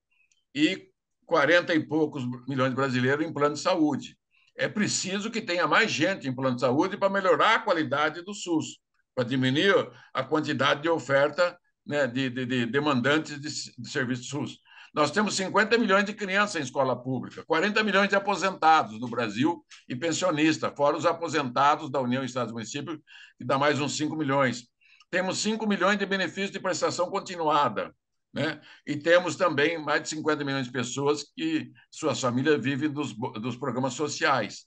e 40 e poucos milhões de brasileiros em plano de saúde. É preciso que tenha mais gente em plano de saúde para melhorar a qualidade do SUS, para diminuir a quantidade de oferta né, de, de, de, demandantes de, de serviço SUS. Nós temos 50 milhões de crianças em escola pública, 40 milhões de aposentados no Brasil e pensionistas, fora os aposentados da União Estados e Municípios, que dá mais uns 5 milhões. Temos 5 milhões de benefícios de prestação continuada. Né? E temos também mais de 50 milhões de pessoas que suas famílias vivem dos, dos programas sociais.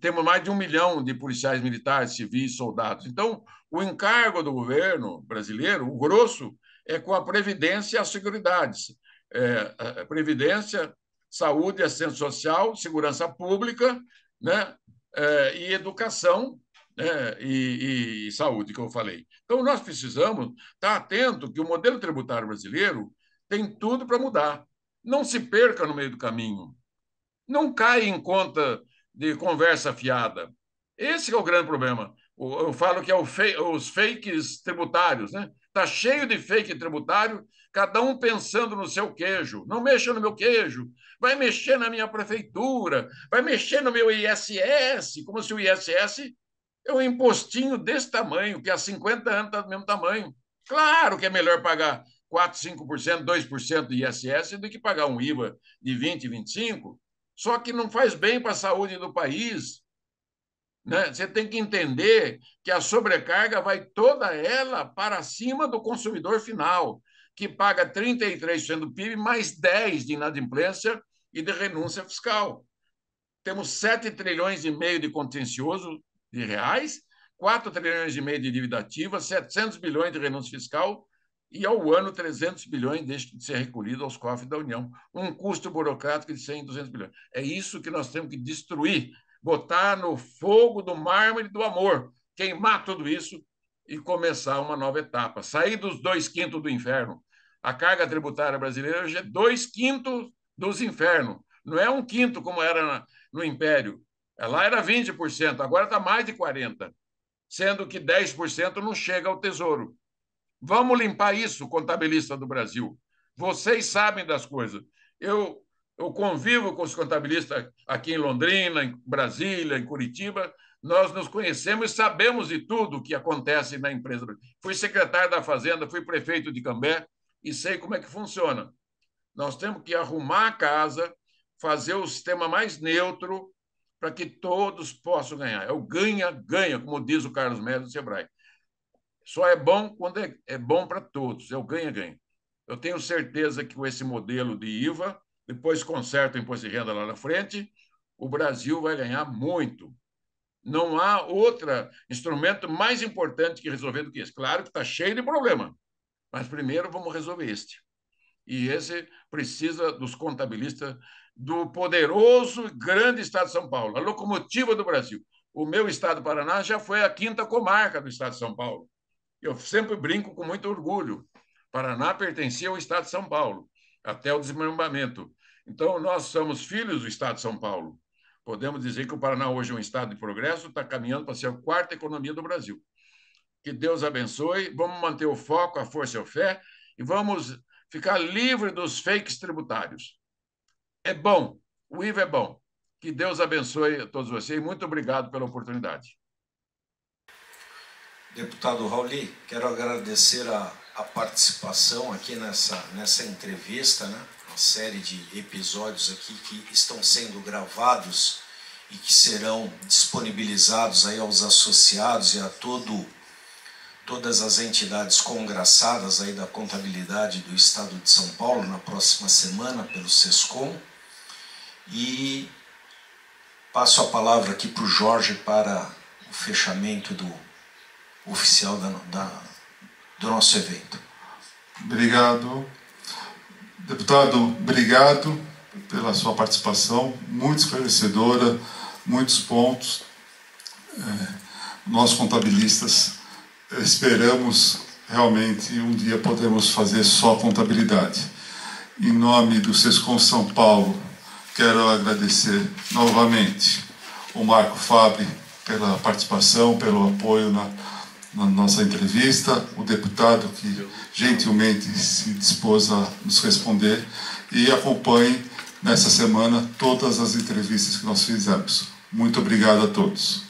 Temos mais de um milhão de policiais militares, civis, soldados. Então, o encargo do governo brasileiro, o grosso, é com a Previdência e as Seguridades. É, Previdência, Saúde, Assistência Social, Segurança Pública né? É, e Educação, né, e, e, saúde, que eu falei. Então, nós precisamos estar atento que o modelo tributário brasileiro tem tudo para mudar. Não se perca no meio do caminho. Não caia em conta de conversa fiada. Esse é o grande problema. Eu falo que é os fakes tributários, né? Está cheio de fake tributário, cada um pensando no seu queijo. Não mexa no meu queijo, vai mexer na minha prefeitura, vai mexer no meu ISS, como se o ISS é um impostinho desse tamanho, que há 50 anos está do mesmo tamanho. Claro que é melhor pagar 4, 5%, 2% de ISS do que pagar um IVA de 20, 25%, só que não faz bem para a saúde do país. Né? Você tem que entender que a sobrecarga vai toda ela para cima do consumidor final, que paga 33% do PIB mais 10% de inadimplência e de renúncia fiscal. Temos 7 trilhões e meio de contencioso de reais, 4 trilhões e meio de dívida ativa, 700 bilhões de renúncia fiscal e ao ano 300 bilhões deixa de ser recolhido aos cofres da União. Um custo burocrático de 100, 200 bilhões. É isso que nós temos que destruir, botar no fogo do mármore do amor, queimar tudo isso e começar uma nova etapa. Sair dos dois quintos do inferno. A carga tributária brasileira hoje é dois quintos dos infernos. Não é um quinto como era no Império. Lá era 20%, agora está mais de 40%, sendo que 10% não chega ao Tesouro. Vamos limpar isso, contabilista do Brasil. Vocês sabem das coisas. Eu, eu convivo com os contabilistas aqui em Londrina, em Brasília, em Curitiba. Nós nos conhecemos e sabemos de tudo o que acontece na empresa. Fui secretário da Fazenda, fui prefeito de Cambé e sei como é que funciona. Nós temos que arrumar a casa, fazer o sistema mais neutro, para que todos possam ganhar. É o ganha-ganha, como diz o Carlos Melo do Sebrae. Só é bom quando é, é bom para todos, é o ganha-ganha. Eu tenho certeza que com esse modelo de IVA, depois conserta o imposto de renda lá na frente, o Brasil vai ganhar muito. Não há outro instrumento mais importante que resolver do que esse. Claro que está cheio de problema, mas primeiro vamos resolver este. E esse precisa dos contabilistas do poderoso e grande Estado de São Paulo, a locomotiva do Brasil. o meu estado do Paraná já foi a quinta comarca do estado de São Paulo. Eu sempre brinco com muito orgulho. Paraná pertencia ao estado de São Paulo, até o desmembramento. Então, nós somos filhos do estado de São Paulo. Podemos dizer que o Paraná hoje é um estado de progresso, está caminhando para ser a quarta economia do Brasil. Que Deus abençoe, vamos manter o foco, a força e a fé, e vamos ficar livre dos fakes tributários. É bom, o IVA é bom. Que Deus abençoe a todos vocês. Muito obrigado pela oportunidade.
Deputado Rauli, quero agradecer a, a participação aqui nessa, nessa entrevista, né? uma série de episódios aqui que estão sendo gravados e que serão disponibilizados aí aos associados e a todo, todas as entidades congraçadas aí da contabilidade do Estado de São Paulo na próxima semana pelo SESCOM. E Passo a palavra aqui para o Jorge para o fechamento do oficial da, da, do nosso evento.
Obrigado. Deputado, obrigado pela sua participação, muito esclarecedora, muitos pontos. É, nós, contabilistas, esperamos realmente um dia podermos fazer só contabilidade. Em nome do Sescom São Paulo, Quero agradecer novamente o Marco Fabi pela participação, pelo apoio na, na nossa entrevista, o deputado que gentilmente se dispôs a nos responder e acompanhe nessa semana todas as entrevistas que nós fizemos. Muito obrigado a todos.